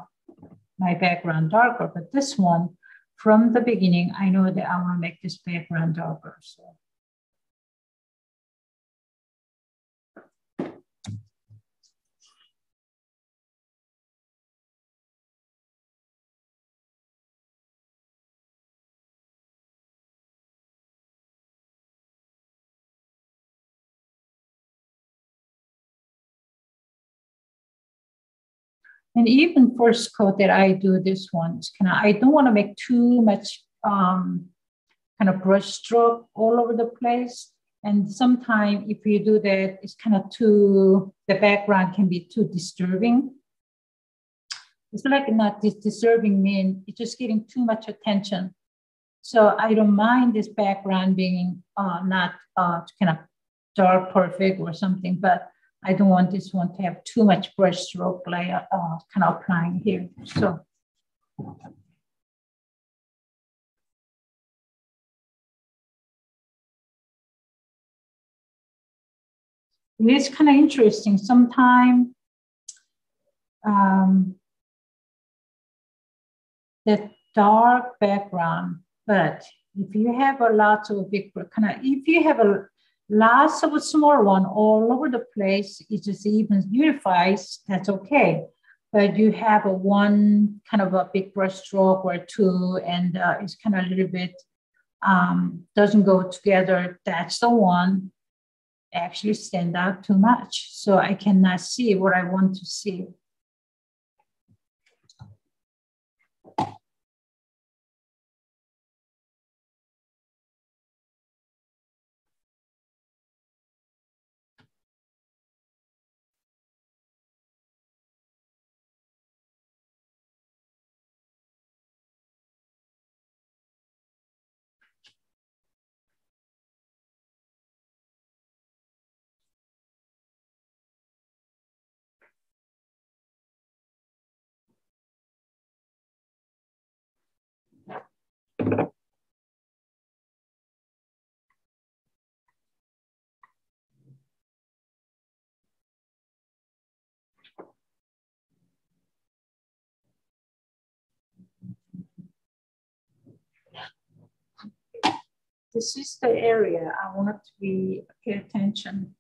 my background darker, but this one, from the beginning, I know that I want to make this background darker. So. And even first coat that I do this one is kind of, I don't want to make too much um, kind of brush stroke all over the place. And sometimes if you do that, it's kind of too, the background can be too disturbing. It's like not this disturbing mean it's just getting too much attention. So I don't mind this background being uh, not uh, kind of dark perfect or something, but I don't want this one to have too much brush stroke like uh, kind of applying here. So. It is kind of interesting. Sometimes um, the dark background, but if you have a lot of big kind of if you have a Lots of small one all over the place, it just even unifies, that's okay. But you have a one kind of a big brush stroke or two, and uh, it's kind of a little bit um, doesn't go together. That's the one actually stand out too much. So I cannot see what I want to see. This is the area I want to be pay attention.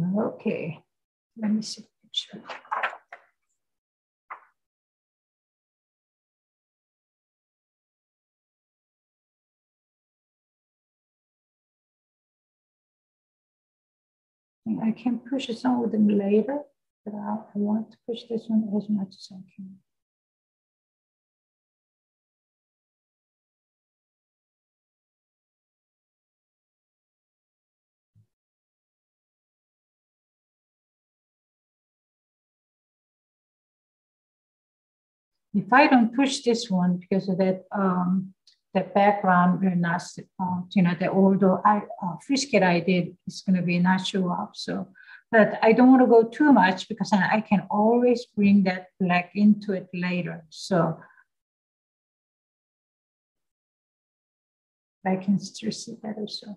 Okay, let me see the picture. I can push this some with them later, but I want to push this one as much as I can. If I don't push this one because of that um, the background will not, uh, you know, the although I uh, frisket I did is going to be not show up. So, but I don't want to go too much because I can always bring that black into it later. So I can still see that also.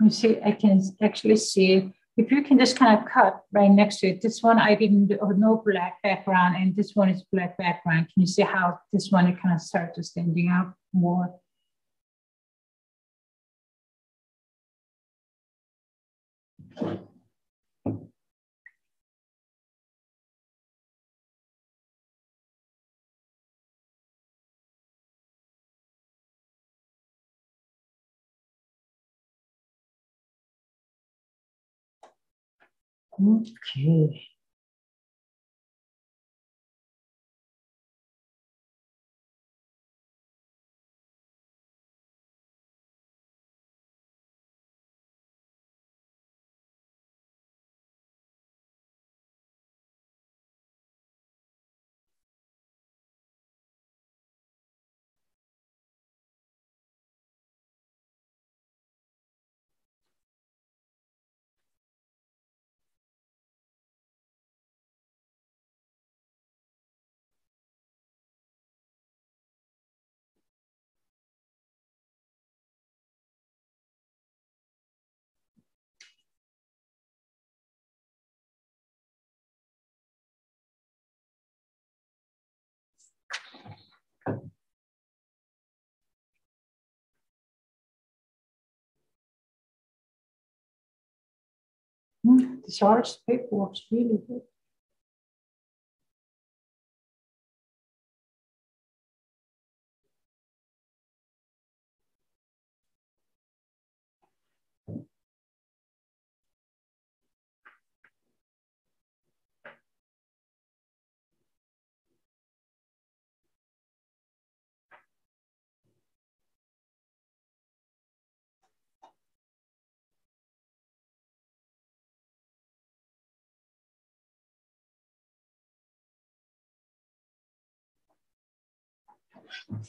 You see, I can actually see if you can just kind of cut right next to it. This one I didn't do oh, no black background, and this one is black background. Can you see how this one it kind of starts to standing out more? Okay. Mm. The charge paper works really good. Hmm,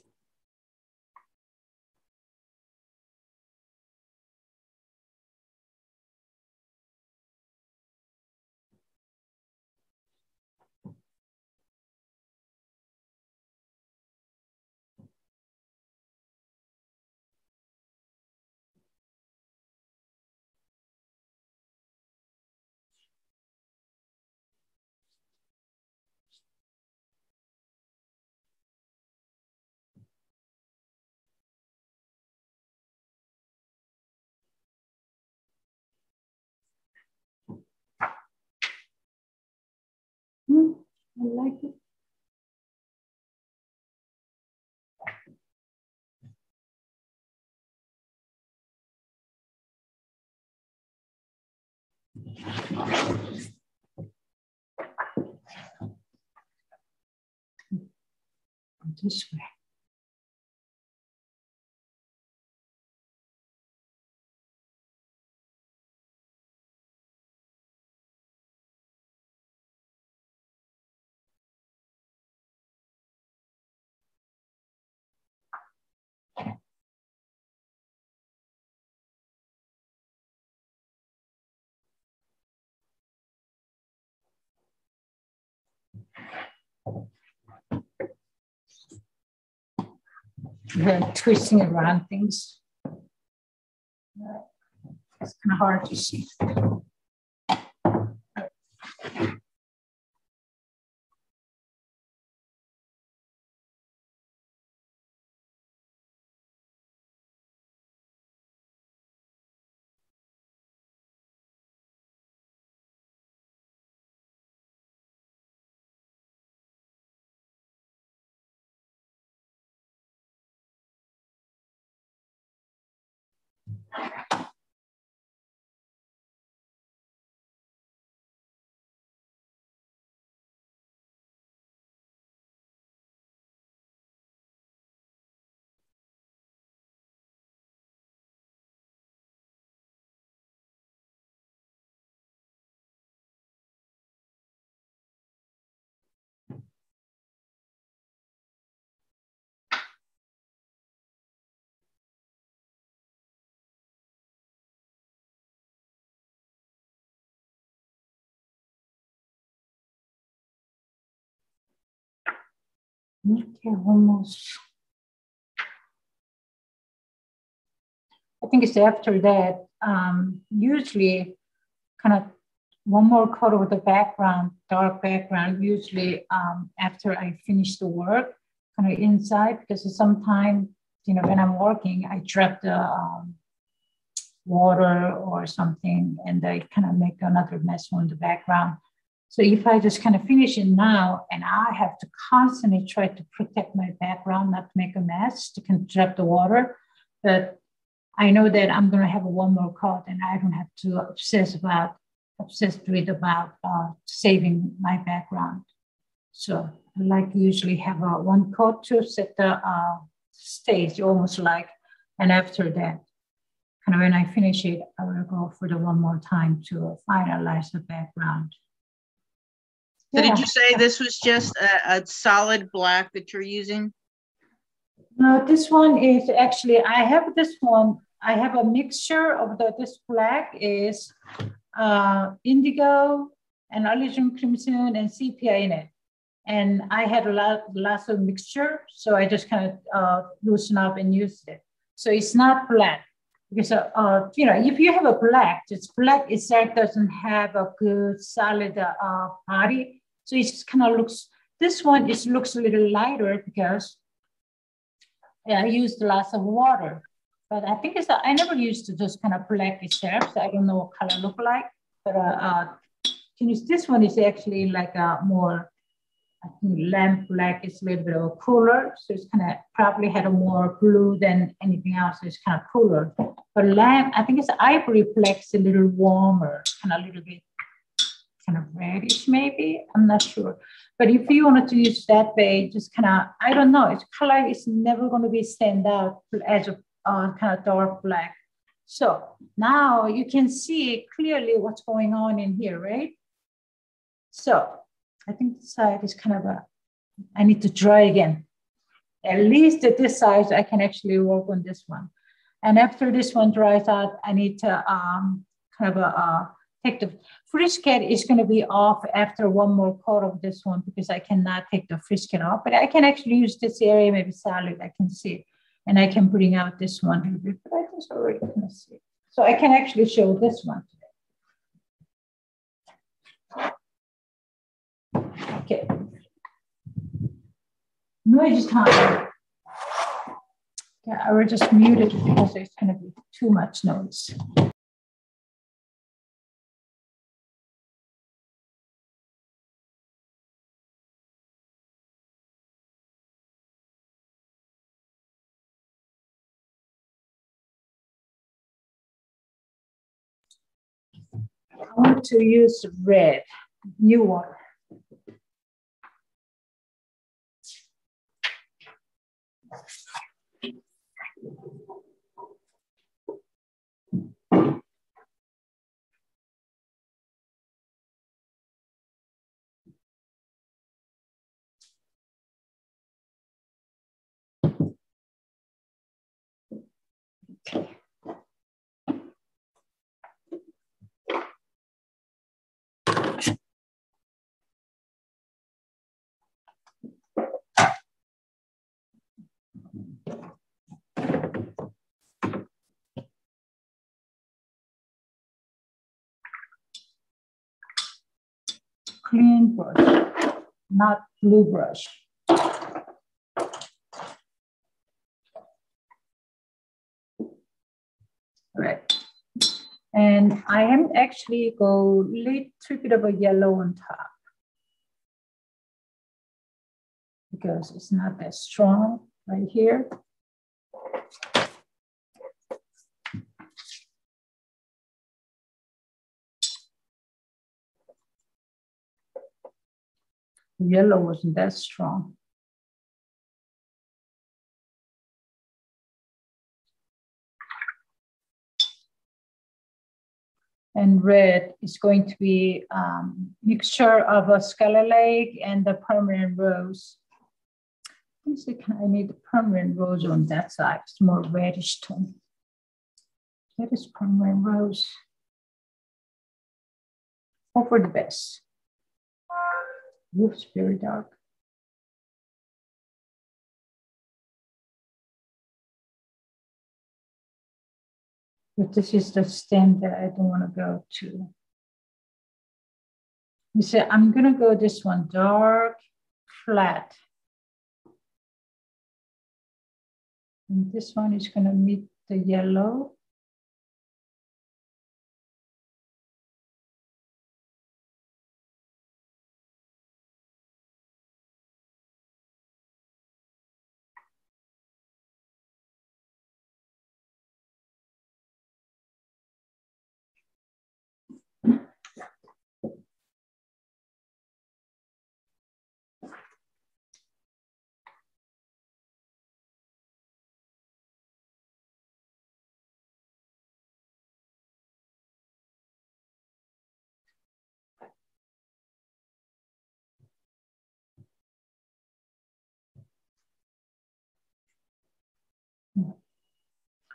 I like it. This way. Then twisting around things. It's kind of hard to see. Okay, almost. I think it's after that. Um, usually, kind of one more color with the background, dark background. Usually, um, after I finish the work, kind of inside, because sometimes you know when I'm working, I drop the um, water or something, and I kind of make another mess on the background. So if I just kind of finish it now and I have to constantly try to protect my background, not to make a mess, to drop the water, but I know that I'm going to have one more coat and I don't have to obsess about, obsessed with about uh, saving my background. So I like usually have a one coat to set the uh, stage almost like, and after that, kind of when I finish it, I will go for the one more time to finalize the background.
So did you say this was just a, a, solid black that you're using?
No, this one is actually, I have this one, I have a mixture of the, this black is uh, indigo and alizarin crimson and sepia in it. And I had a lot, lots of mixture, so I just kind of uh, loosen up and use it. So it's not black because uh, uh, you know if you have a black, it's black itself doesn't have a good solid uh, body. So it kind of looks, this one is looks a little lighter because yeah, I used lots of water. But I think it's, I never used to just kind of black itself, so I don't know what color look like. But uh, uh, this one is actually like a more, I think lamp black is a little bit of a cooler. So it's kind of probably had a more blue than anything else. So it's kind of cooler. But lamp, I think it's ivory black is a little warmer, kind of a little bit kind of reddish maybe. I'm not sure. But if you wanted to use that way, just kind of, I don't know, its color is never going to be stand out as a uh, kind of dark black. So now you can see clearly what's going on in here, right? So I think the side is kind of a, I need to dry again. At least at this size, I can actually work on this one. And after this one dries out, I need to um, kind of a, uh, take the frisket is going to be off after one more coat of this one because I cannot take the frisket off, but I can actually use this area, maybe solid, I can see, and I can bring out this one a little bit, but I just already can see. So I can actually show this one today. Okay. Noise time. Yeah, I will just mute it because there's going to be too much noise. I want to use red, new one. Clean brush, not blue brush. Right. And I am actually go little bit of a yellow on top because it's not that strong right here. Yellow wasn't that strong. And red is going to be um, mixture of a scarlet lake and the permanent rose. I need the permanent rose on that side. It's more reddish tone. That is permanent rose. Hope for the best. Looks very dark. But this is the stem that I don't want to go to. You say, I'm going to go this one, dark, flat. And this one is going to meet the yellow.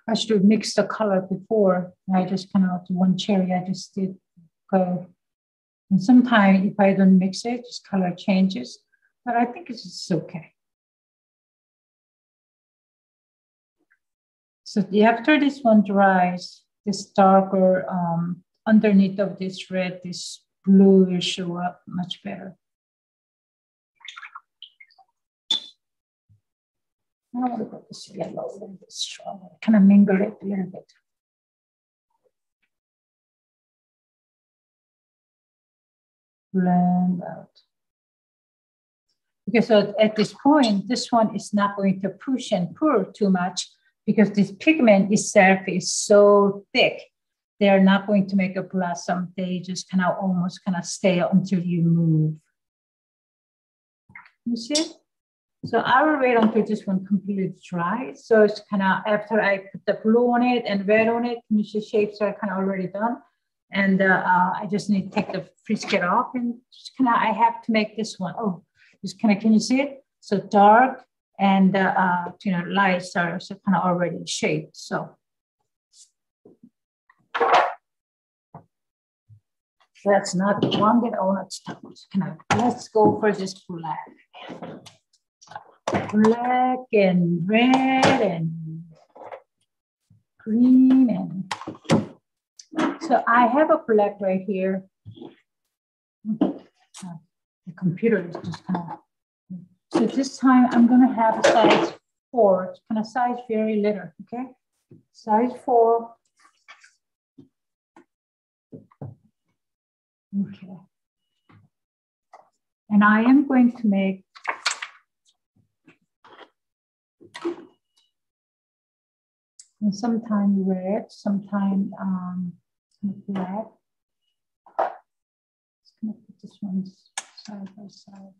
I should have mixed the color before. I just kind of one cherry, I just did go. And sometimes if I don't mix it, just color changes. But I think it's okay. So after this one dries, this darker um, underneath of this red, this blue will show up much better. I want to go this yellow a little bit stronger, kind of mingle it a little bit. Blend out. Okay, so at this point, this one is not going to push and pull too much because this pigment itself is so thick. They are not going to make a blossom. They just kind of almost kind of stay until you move. You see? So I will wait until this one completely dry. So it's kind of after I put the blue on it and red on it, finish the shapes are kind of already done. And uh, uh, I just need to take the frisket off and just kind of, I have to make this one. Oh, just kind of, can you see it? So dark and, uh, uh, you know, lights are so kind of already shaped. So that's not the one that I want to start. Kind of, let's go for this black black and red and green and so I have a black right here. The computer is just kind of so this time I'm gonna have a size four, it's kind of size very little, okay? Size four. Okay. And I am going to make and sometimes red, sometimes um, black. Just gonna put this one side by side.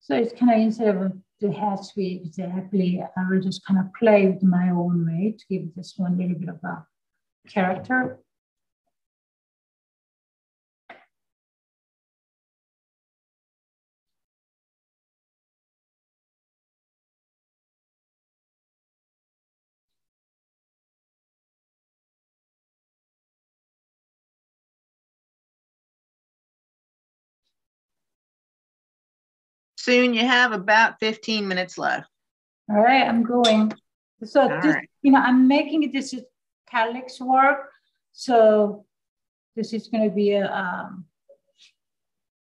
So it's kind of instead of the has to be exactly, I will just kind of play with my own way to give this one a little bit of a character.
Soon you have about 15 minutes left.
All right, I'm going. So, this, right. you know, I'm making this calyx work. So this is going to be a, um,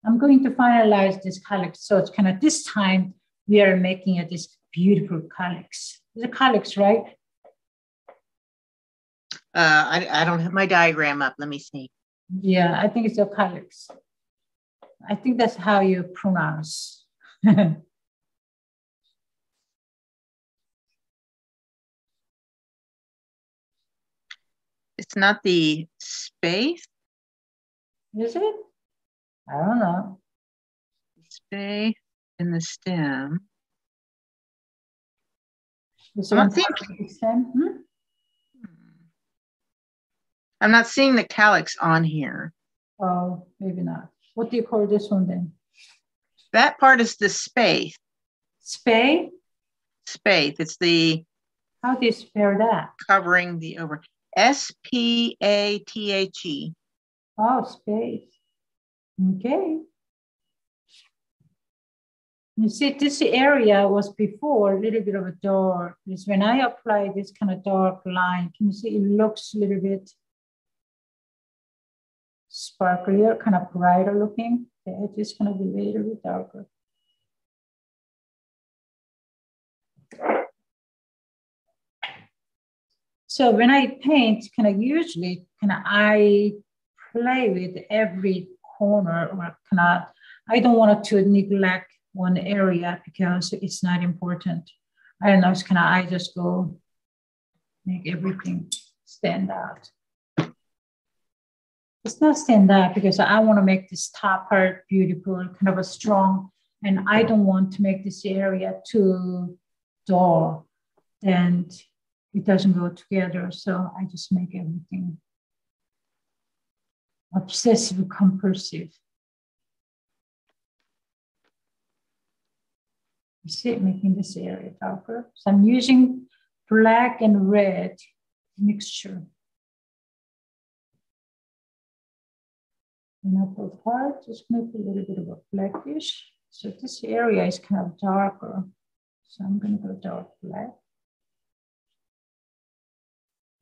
I'm going to finalize this calyx. So it's kind of this time we are making a, this beautiful calyx. It's a calyx, right?
Uh, I, I don't have my diagram up. Let me see.
Yeah, I think it's a calyx. I think that's how you pronounce. (laughs)
It's not the spathe.
Is it? I don't know.
Space in the stem.
Is
I'm not
it stem? Hmm?
I'm not seeing the calyx on here.
Oh, maybe not. What do you call this one then?
That part is the spathe.
Spay?
Spathe. It's the
How do you spell that?
covering the over. S P A T H E.
Oh, spathe. Okay. You see, this area was before a little bit of a dark. Because when I apply this kind of dark line, can you see it looks a little bit sparklier, kind of brighter looking. Edge is going to be little bit darker. So when I paint, kind of usually kind of I play with every corner or of I don't want to neglect one area because it's not important. I don't know, it's kind of I just go make everything stand out. It's not stand out because I want to make this top part beautiful, kind of a strong, and I don't want to make this area too dull. And it doesn't go together. So I just make everything obsessive compulsive. See making this area darker. So I'm using black and red mixture. And upper part, just make a little bit of a blackish. So this area is kind of darker. So I'm gonna go dark black.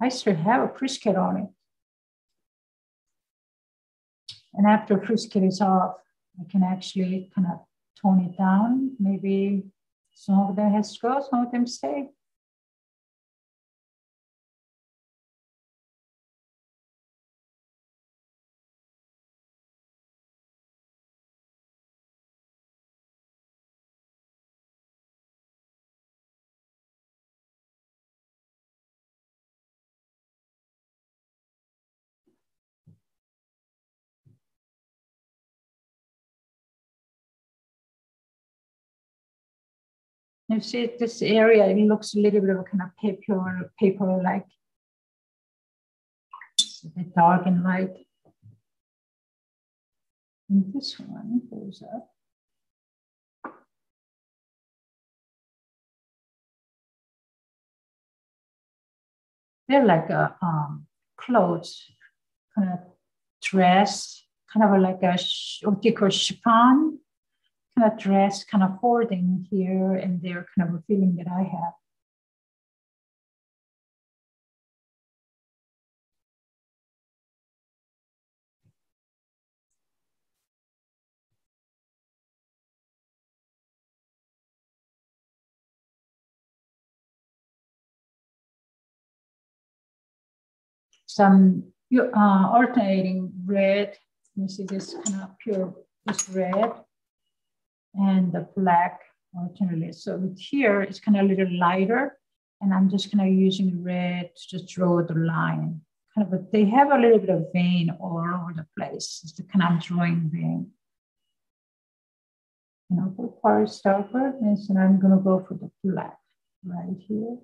I still have a frisket on it. And after frisket is off, I can actually kind of tone it down. Maybe some of them has to go, some of them stay. You see this area, it looks a little bit of a kind of paper, paper like a bit dark and light. And this one goes up. They're like a um, clothes, kind of dress, kind of like a call chiffon kind of dress, kind of folding here and there, kind of a feeling that I have. Some uh, alternating red. You see this kind of pure, this red and the black alternately. So here, it's kind of a little lighter, and I'm just kind of using red to just draw the line. Kind of, a, they have a little bit of vein all over the place. It's the kind of drawing vein. The part is darker, and so I'm gonna go for the black right here.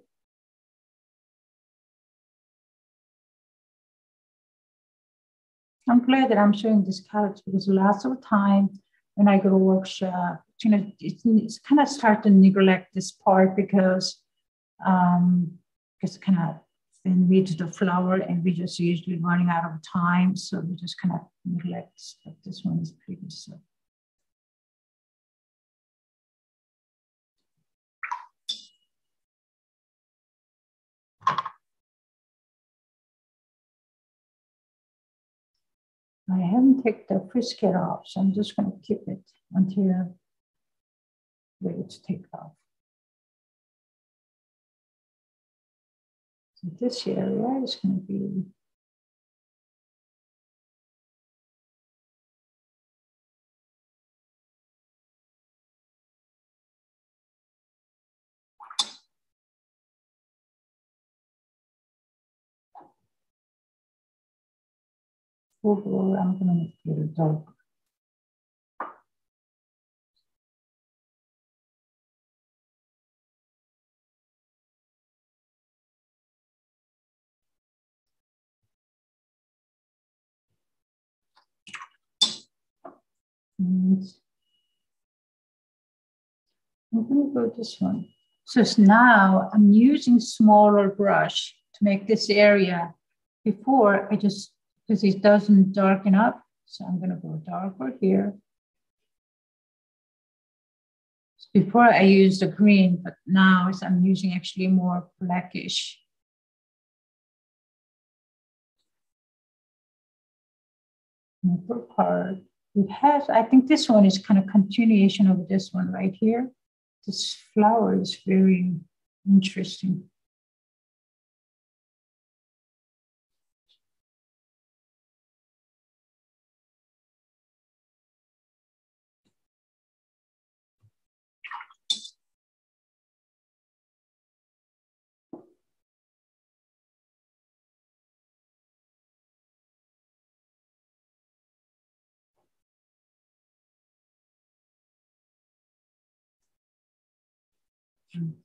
I'm glad that I'm showing this colors because lots of time when I go to workshop, you know, it's, it's kind of start to neglect this part because um, because kind of when we do the flower and we just usually running out of time, so we just kind of neglect. But this one is pretty good. So. I haven't taken the frisket off, so I'm just going to keep it until ready to take off. So this area is going to be I'm going to go this one. So now I'm using smaller brush to make this area. Before I just because it doesn't darken up. So I'm going to go darker here. Before I used the green, but now I'm using actually more blackish. Part. It has, I think this one is kind of continuation of this one right here. This flower is very interesting.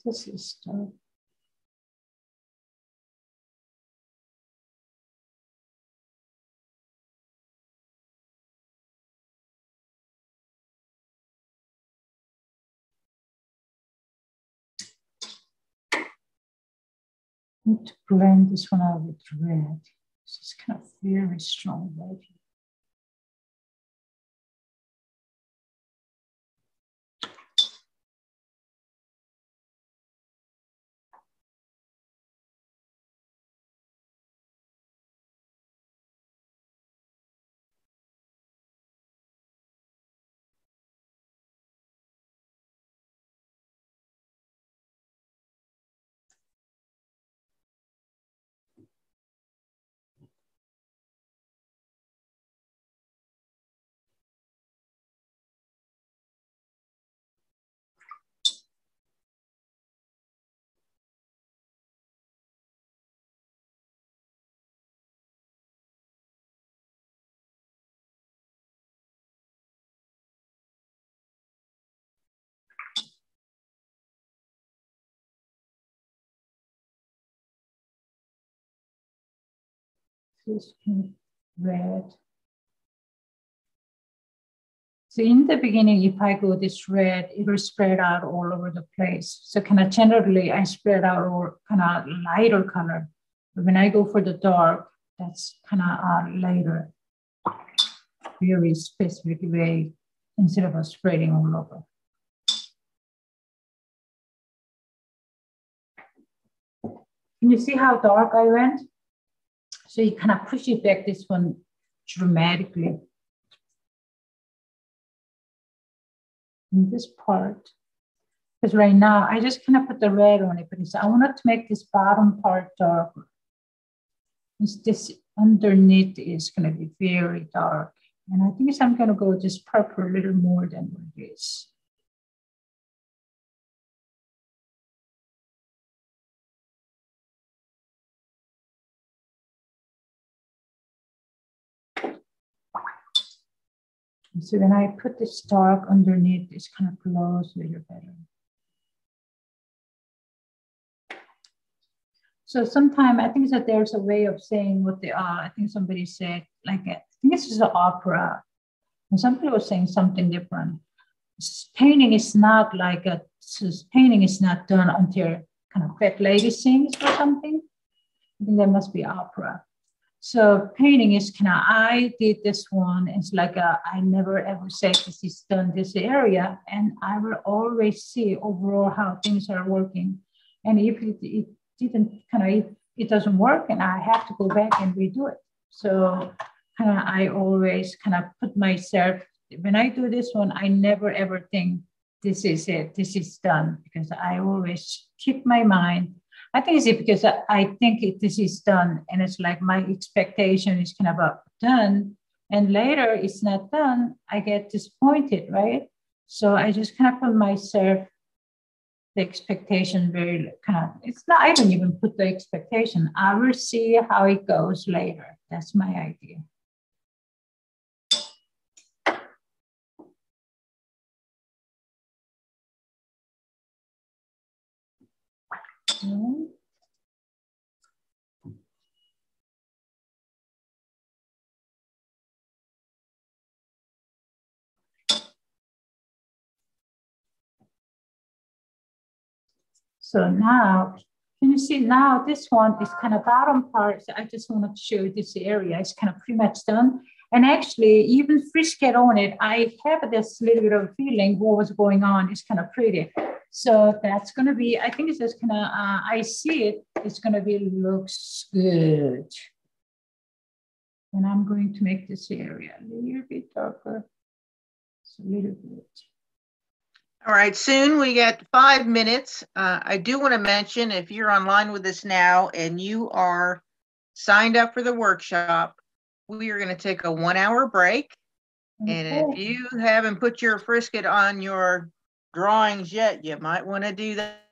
This is stuff. need to blend this one out with red. This is kind of very strong right this red. So in the beginning, if I go this red, it will spread out all over the place. So kind of generally, I spread out all kind of lighter color. But when I go for the dark, that's kind of uh, lighter, very specific way instead of spreading all over. Can you see how dark I went? So you kind of push it back this one dramatically. In this part, because right now I just kind of put the red on it, but I wanted to make this bottom part darker. this underneath is going to be very dark. And I think I'm going to go just purple a little more than what it is. So when I put this dark underneath, it's kind of glows a little better. So sometimes I think that there's a way of saying what they are. Uh, I think somebody said, like, I think this is an opera. And somebody was saying something different. Painting is not like a, painting is not done until kind of fat lady sings or something. I think that must be opera. So painting is kind of, I did this one. It's like a, I never ever say this is done this area. And I will always see overall how things are working. And if it, it didn't kind of, if it doesn't work and I have to go back and redo it. So kind of I always kind of put myself when I do this one, I never ever think this is it, this is done, because I always keep my mind. I think it's because I think it, this is done, and it's like my expectation is kind of done, and later it's not done. I get disappointed, right? So I just kind of put myself the expectation very kind of it's not i don't even put the expectation i will see how it goes later that's my idea Mm-hmm. So now, can you see now this one is kind of bottom part. So I just wanted to show you this area. It's kind of pretty much done. And actually, even Frisket on it, I have this little bit of feeling what was going on. It's kind of pretty. So that's going to be, I think it's just kind of, uh, I see it, it's going to be, looks good. And I'm going to make this area a little bit darker. It's a little bit.
All right, soon we get five minutes. Uh, I do want to mention if you're online with us now and you are signed up for the workshop, we are going to take a one hour break. Okay. And if you haven't put your frisket on your drawings yet, you might want to do that,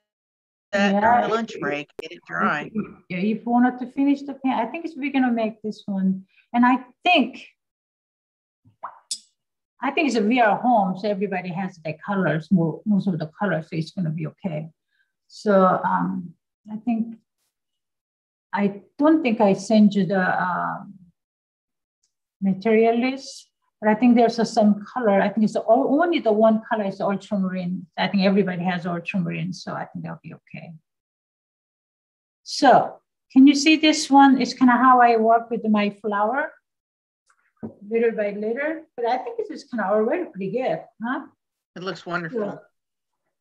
that yeah, during the lunch break. Get it dry.
Yeah, if you wanted to finish the paint, I think we're gonna make this one. And I think I think it's a VR home, so everybody has the colors, most of the colors, so it's gonna be okay. So um, I think I don't think I sent you the uh, material list. But I think there's a, some color. I think it's all, only the one color is ultramarine. I think everybody has ultramarine, so I think that'll be okay. So can you see this one? It's kind of how I work with my flower, little by little. But I think this is kind of already pretty good, huh?
It looks wonderful.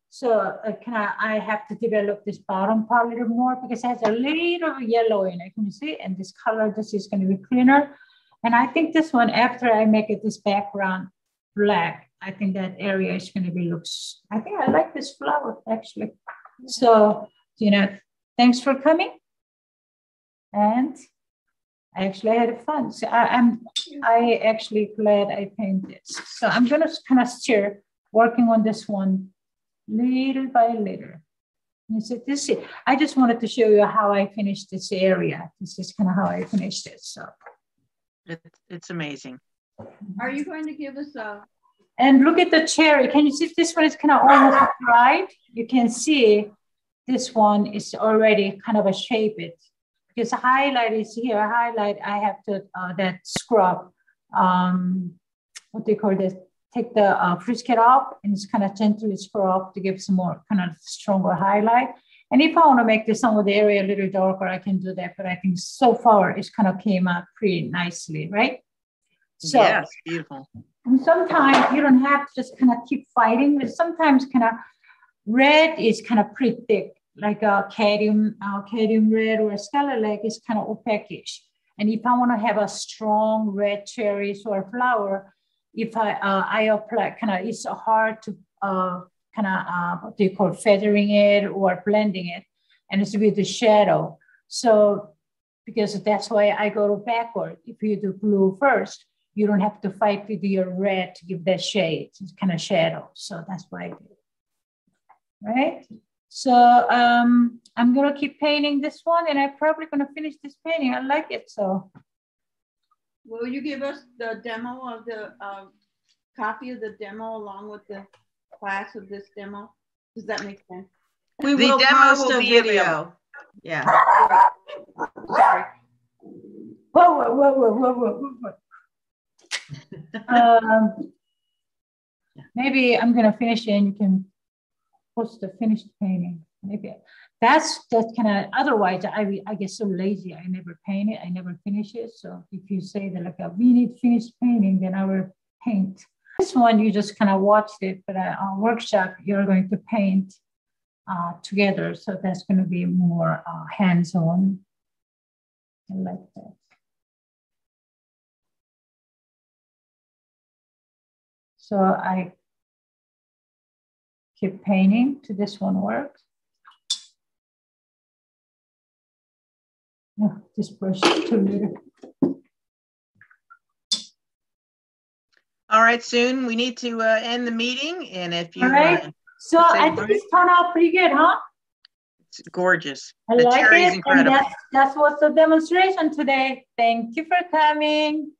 So, uh, can I, I have to develop this bottom part a little more because it has a little yellow in it. Can you see? And this color, this is going to be cleaner. And I think this one, after I make it this background black, I think that area is going to be looks, I think I like this flower actually. So, you know, thanks for coming. And I actually had fun. So I, am I actually glad I painted. So I'm gonna kind of steer working on this one little by little. You see, this I just wanted to show you how I finished this area. This is kind of how I finished it. So
it's, it's amazing.
Are you going to give us a?
And look at the cherry. Can you see this one is kind of almost dried? You can see this one is already kind of a shape it because highlight is here. Highlight, I have to uh, that scrub. Um, what do you call this? Take the uh, frisket off and it's kind of gently scrub to give some more kind of stronger highlight. And if I want to make this some of the area a little darker, I can do that. But I think so far it's kind of came out pretty nicely, right?
So yes, beautiful.
And sometimes you don't have to just kind of keep fighting, but sometimes kind of red is kind of pretty thick, like a cadmium, uh, cadmium red or a scarlet lake is kind of opaque-ish. And if I want to have a strong red cherries or flower, if I uh, I apply kind of it's hard to uh, kind of uh, what do you call feathering it or blending it, and it's with the shadow. So because that's why I go backward. If you do blue first, you don't have to fight with your red to give that shade, it's kind of shadow. So that's why I do. Right? So um, I'm gonna keep painting this one and I'm probably gonna finish this painting. I like it, so.
Will you give us the demo of the uh, copy of the demo along with the class of this demo? Does that make sense?
We the will demo post will a video.
Yeah. Sorry.
Whoa, whoa, whoa, whoa, whoa, whoa, whoa. (laughs) um, maybe I'm gonna finish it and you can Post the finished painting. Maybe that's that kind of otherwise I I get so lazy. I never paint it. I never finish it. So if you say that like a we need finished painting, then I will paint. This one you just kind of watched it, but uh, on workshop you're going to paint uh, together. So that's going to be more uh, hands-on. I like that. So I keep painting till this one works. Oh, this brush is too little.
All right, soon we need to uh, end the meeting. And if you,
All right.
uh,
So I think it's turned out pretty good, huh?
it's gorgeous.
I
The
like it. And
incredible.
that's, that's what's the demonstration today. Thank you for coming.